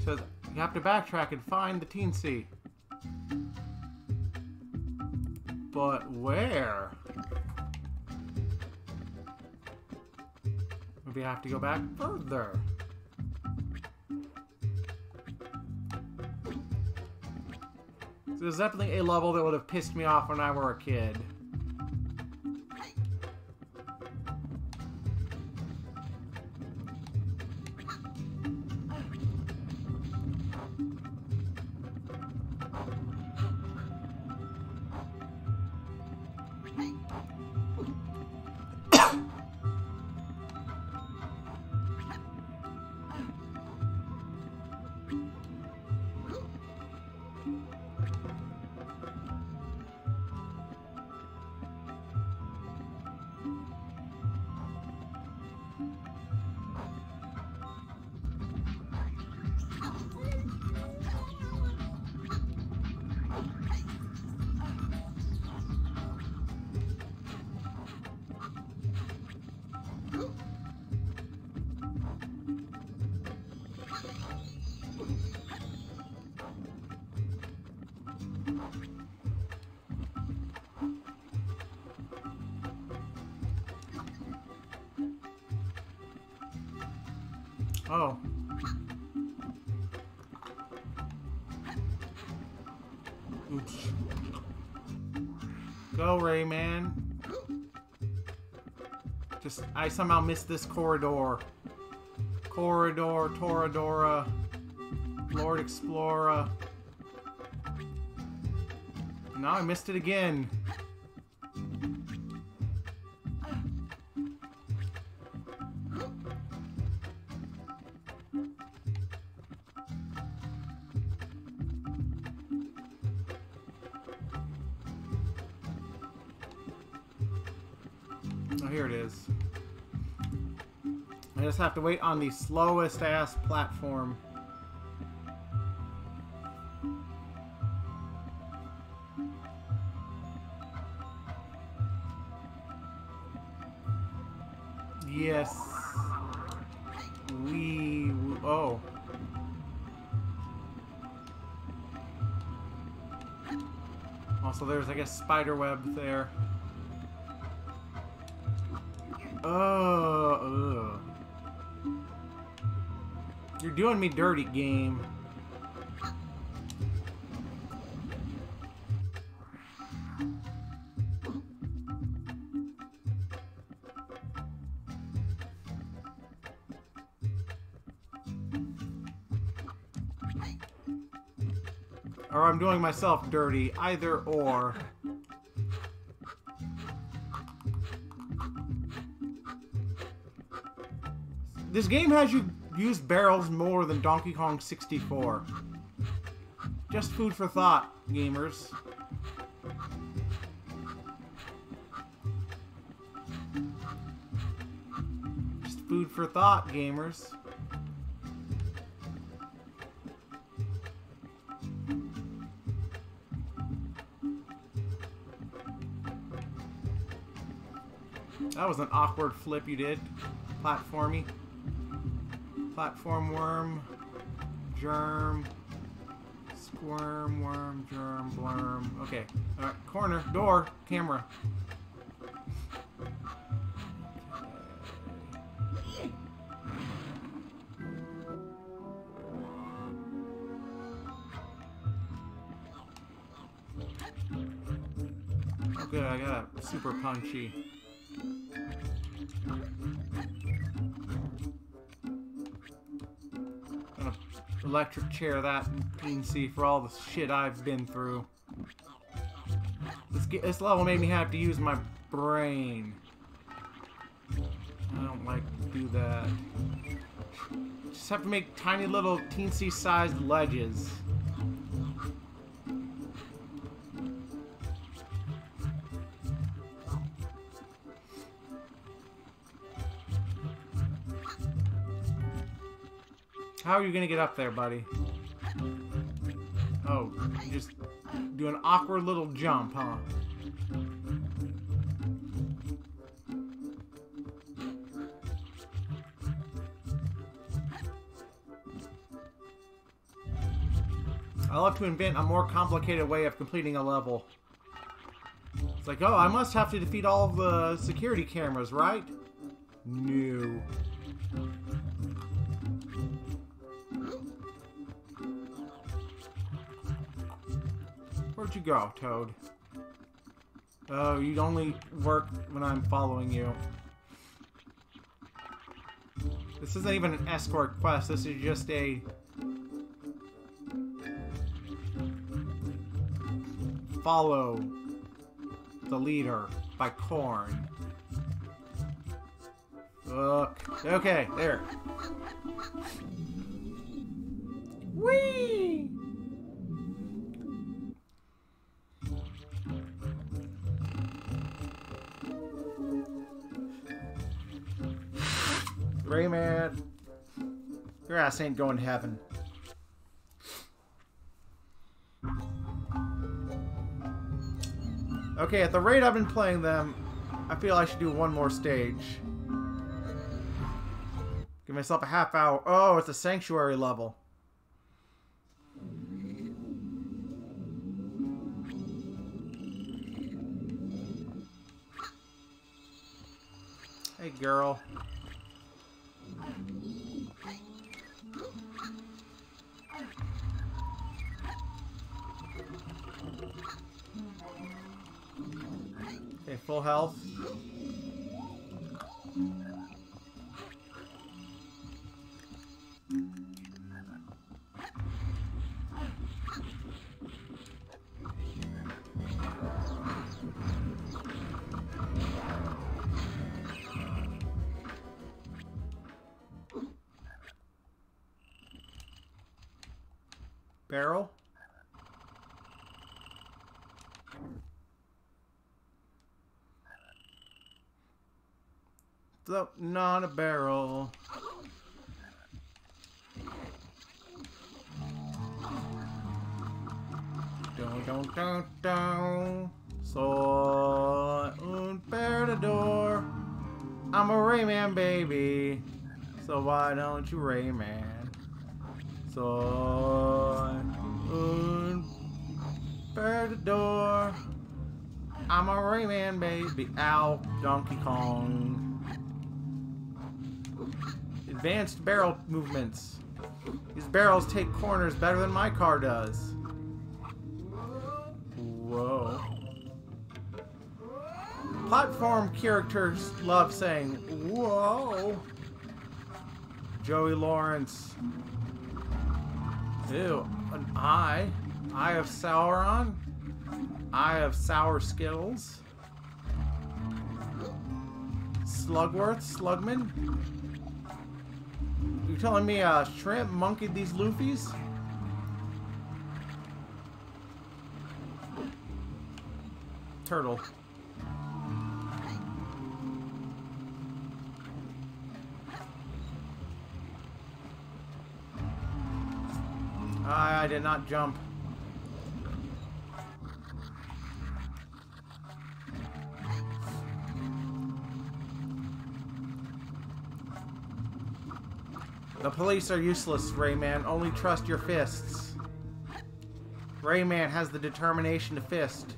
Speaker 1: Says you have to backtrack and find the teensy. But where? Maybe I have to go back further. So there's definitely a level that would have pissed me off when I were a kid. Somehow missed this corridor. Corridor, Toradora, Lord Explorer. Now I missed it again. Have to wait on the slowest ass platform. Yes. We. Oh. Also, there's, I guess, spider web there. Doing me dirty, game. Or I'm doing myself dirty, either or. This game has you use barrels more than Donkey Kong 64. Just food for thought, gamers. Just food for thought, gamers. That was an awkward flip you did. Platformy. Platform worm. Germ. Squirm, worm, germ, blurm. Okay. Alright, corner, door, camera. Oh, good, I got a super punchy. Electric chair that PNC for all the shit I've been through. This, this level made me have to use my brain. I don't like to do that. Just have to make tiny little teensy sized ledges. How are you gonna get up there, buddy? Oh, just do an awkward little jump, huh? I love to invent a more complicated way of completing a level. It's like, oh, I must have to defeat all the security cameras, right? No. Where'd you go, Toad? Oh, you'd only work when I'm following you. This isn't even an escort quest, this is just a... Follow the leader by Korn. Look. Okay, there. Whee! Rayman, your ass ain't going to heaven. Okay, at the rate I've been playing them, I feel I should do one more stage. Give myself a half hour. Oh, it's a sanctuary level. Hey, girl. Okay, full health. Floating not a barrel. Dun dun dun dun. Soy un perdedor. I'm a Rayman baby. So why don't you Rayman? Soy un perdedor. I'm a Rayman baby. Ow, Donkey Kong. Advanced barrel movements. These barrels take corners better than my car does. Whoa. Platform characters love saying, whoa. Joey Lawrence. Ew, an eye. Eye of Sauron. Eye of Sour Skittles. Slugworth, Slugman. Telling me uh, Shrimp monkeyed these Luffys? Turtle. I did not jump. The police are useless, Rayman. Only trust your fists. Rayman has the determination to fist.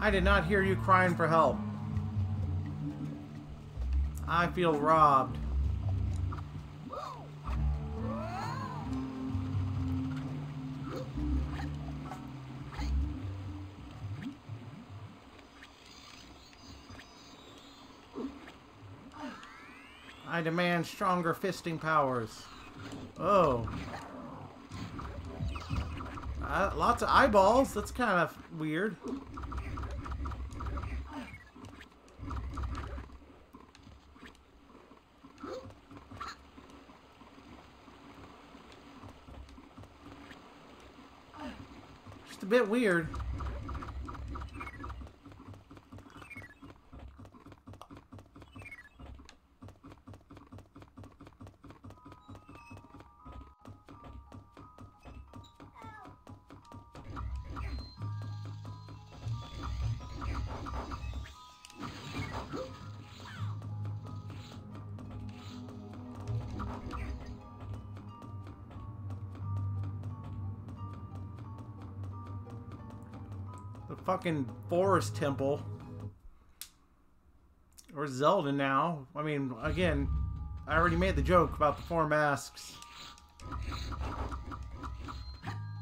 Speaker 1: I did not hear you crying for help. I feel robbed. I demand stronger fisting powers. Oh. Uh, lots of eyeballs. That's kind of weird. A bit weird. Forest temple. Or Zelda now. I mean, again, I already made the joke about the four masks.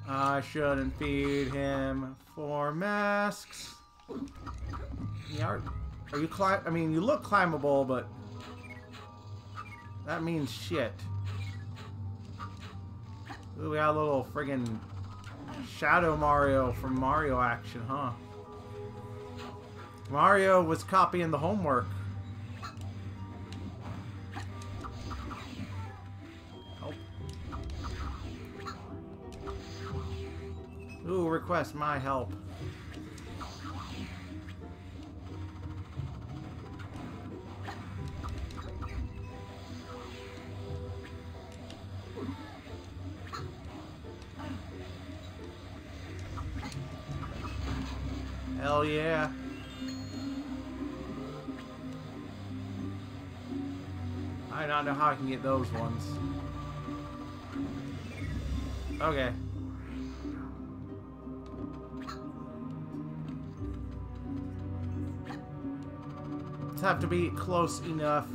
Speaker 1: I shouldn't feed him four masks. Yeah, are, are you climb? I mean, you look climbable, but that means shit. Ooh, we got a little friggin' Shadow Mario from Mario Action, huh? Mario was copying the homework. Oh. Ooh, request my help. How I can get those ones. Okay. Just have to be close enough.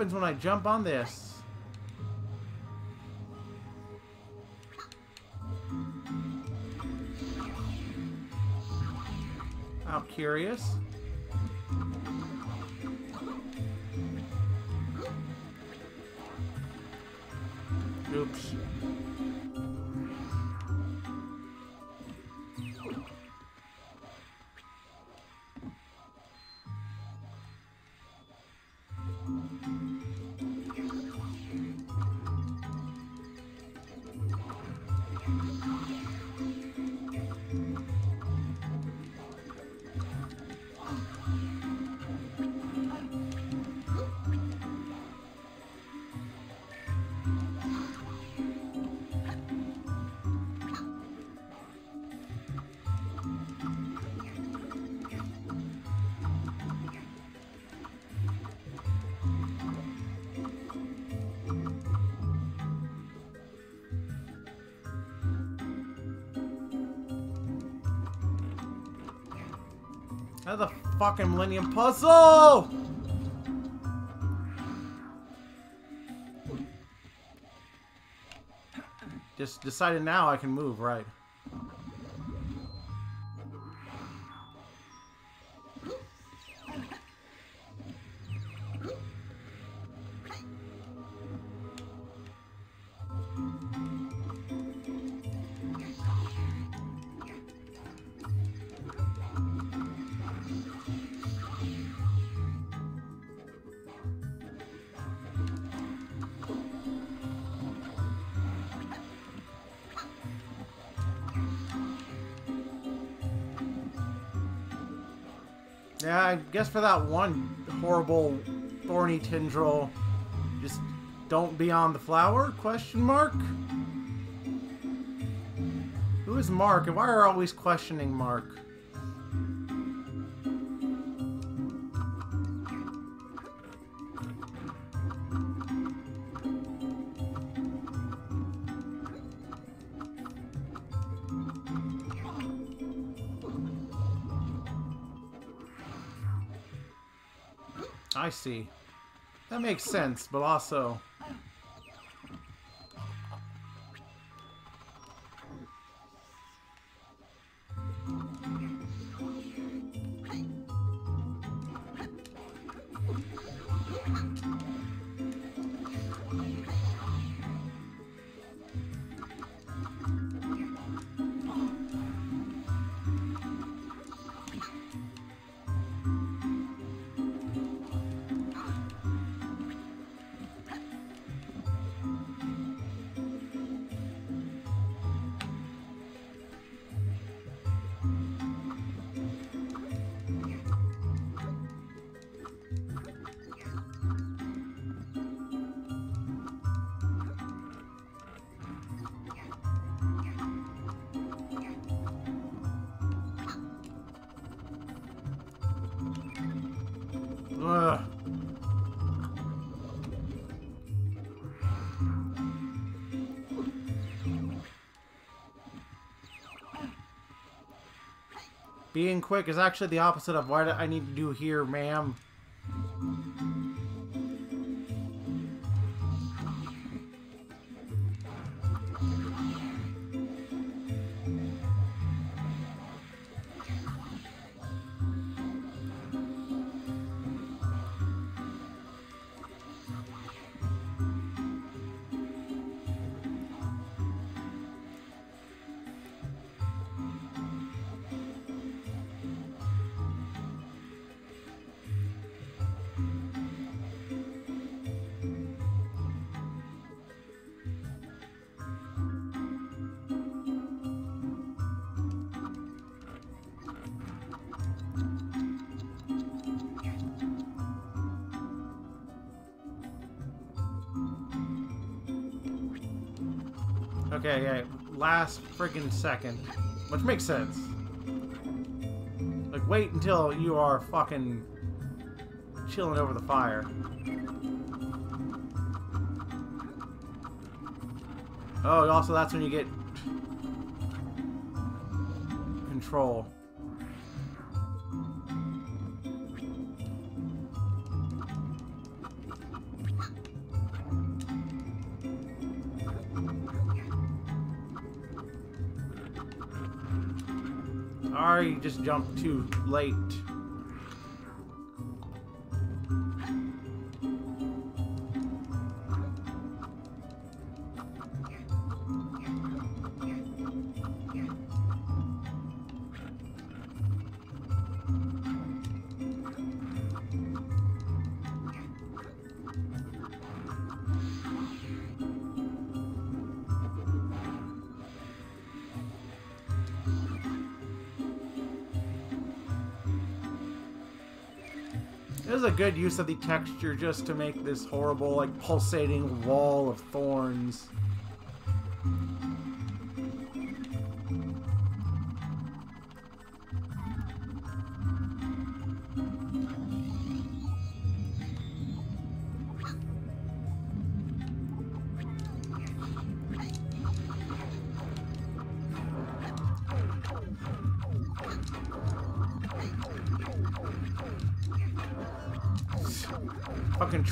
Speaker 1: Happens when I jump on this? How curious. Oops. Fucking Millennium Puzzle! Just decided now I can move, right. Guess for that one horrible thorny tendril, just don't be on the flower? Question mark? Who is Mark, and why are always questioning Mark? I see. That makes sense, but also... quick is actually the opposite of what I need to do here, ma'am. Last friggin' second. Which makes sense. Like, wait until you are fucking chilling over the fire. Oh, also that's when you get control. Jumped too late. Good use of the texture just to make this horrible, like, pulsating wall of thorns.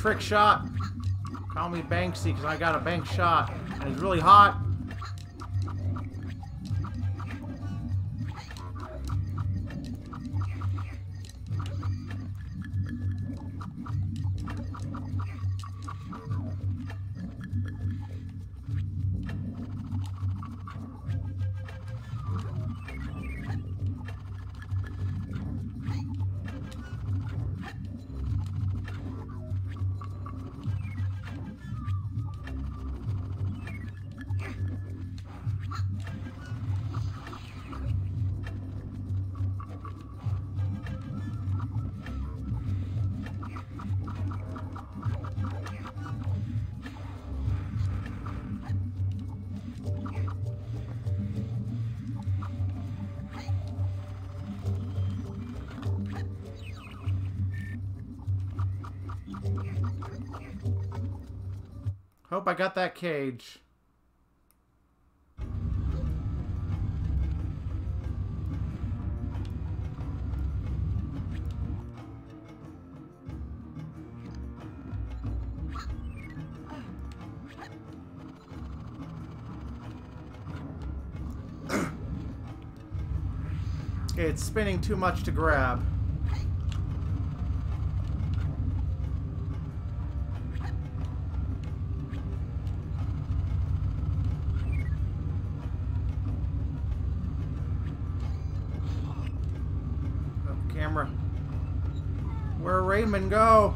Speaker 1: Trick shot. Call me Banksy because I got a bank shot. And it's really hot. Hope I got that cage. it's spinning too much to grab. camera. Where Raymond go?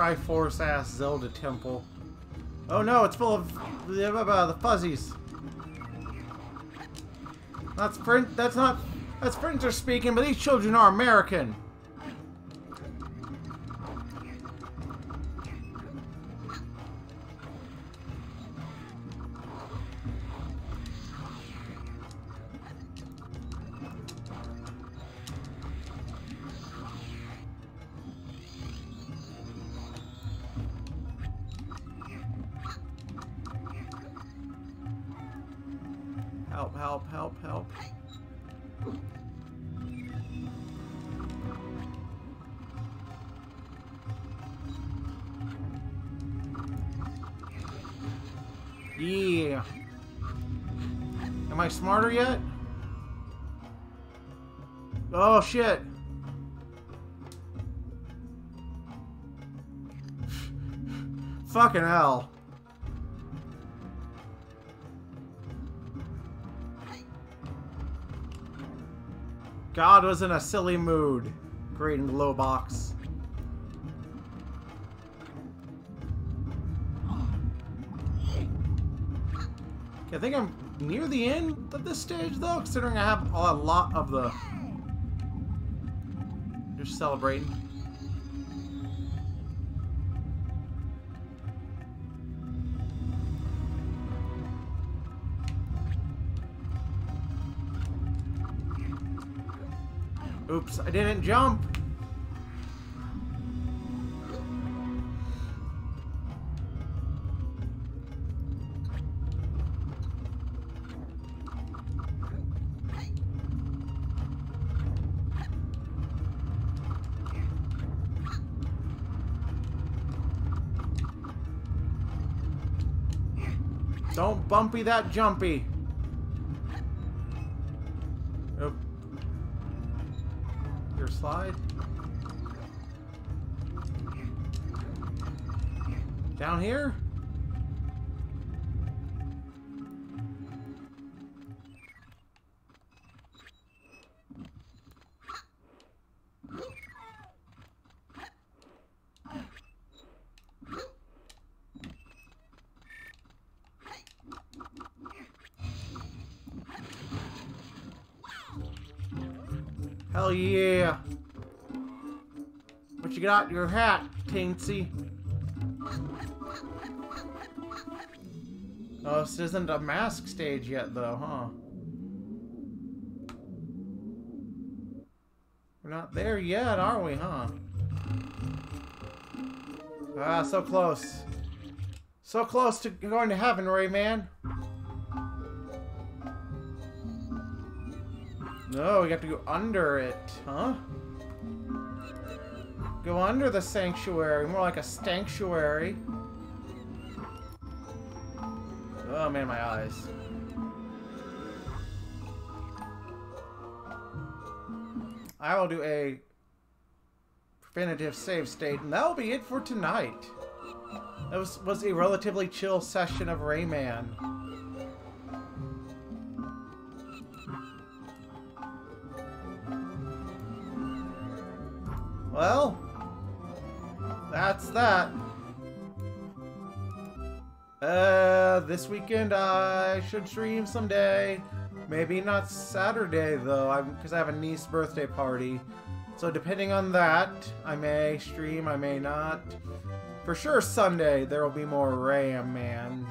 Speaker 1: Triforce ass Zelda temple. Oh no, it's full of uh, the fuzzies. That's print. That's not. That's Sprinter speaking, but these children are American. God was in a silly mood. Great glow box. Okay, I think I'm near the end of this stage, though, considering I have a lot of the... Just celebrating. Oops, I didn't jump. Don't bumpy that jumpy. Down here? Hell yeah. What you got your hat, Teensy? Oh, this isn't a mask stage yet, though, huh? We're not there yet, are we, huh? Ah, so close. So close to going to heaven, Rayman. No, we have to go under it, huh? Go under the sanctuary, more like a sanctuary. Oh man, my eyes. I will do a preventative save state, and that'll be it for tonight. That was, was a relatively chill session of Rayman. Well, that's that. Uh, this weekend I should stream someday. Maybe not Saturday though, because I have a niece birthday party. So depending on that, I may stream, I may not. For sure Sunday there will be more Ram Man.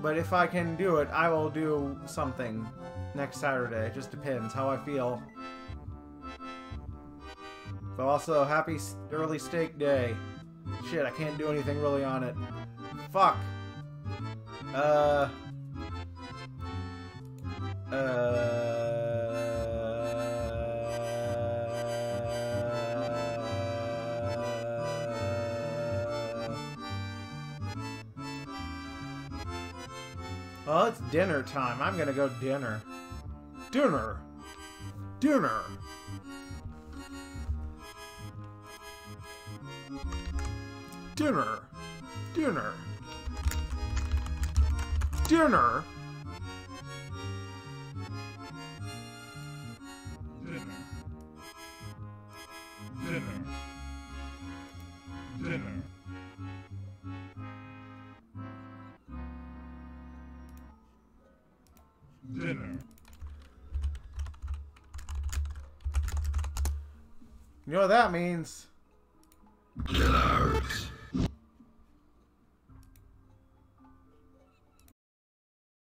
Speaker 1: But if I can do it, I will do something next Saturday. It just depends how I feel. But also, happy early steak day. Shit, I can't do anything really on it. Fuck. Uh... Uh... Well, it's dinner time. I'm gonna go dinner. Dinner! Dinner! Dinner! Dinner! Dinner!
Speaker 2: Dinner. Dinner. Dinner. Dinner.
Speaker 1: You know what that means?
Speaker 3: Killers.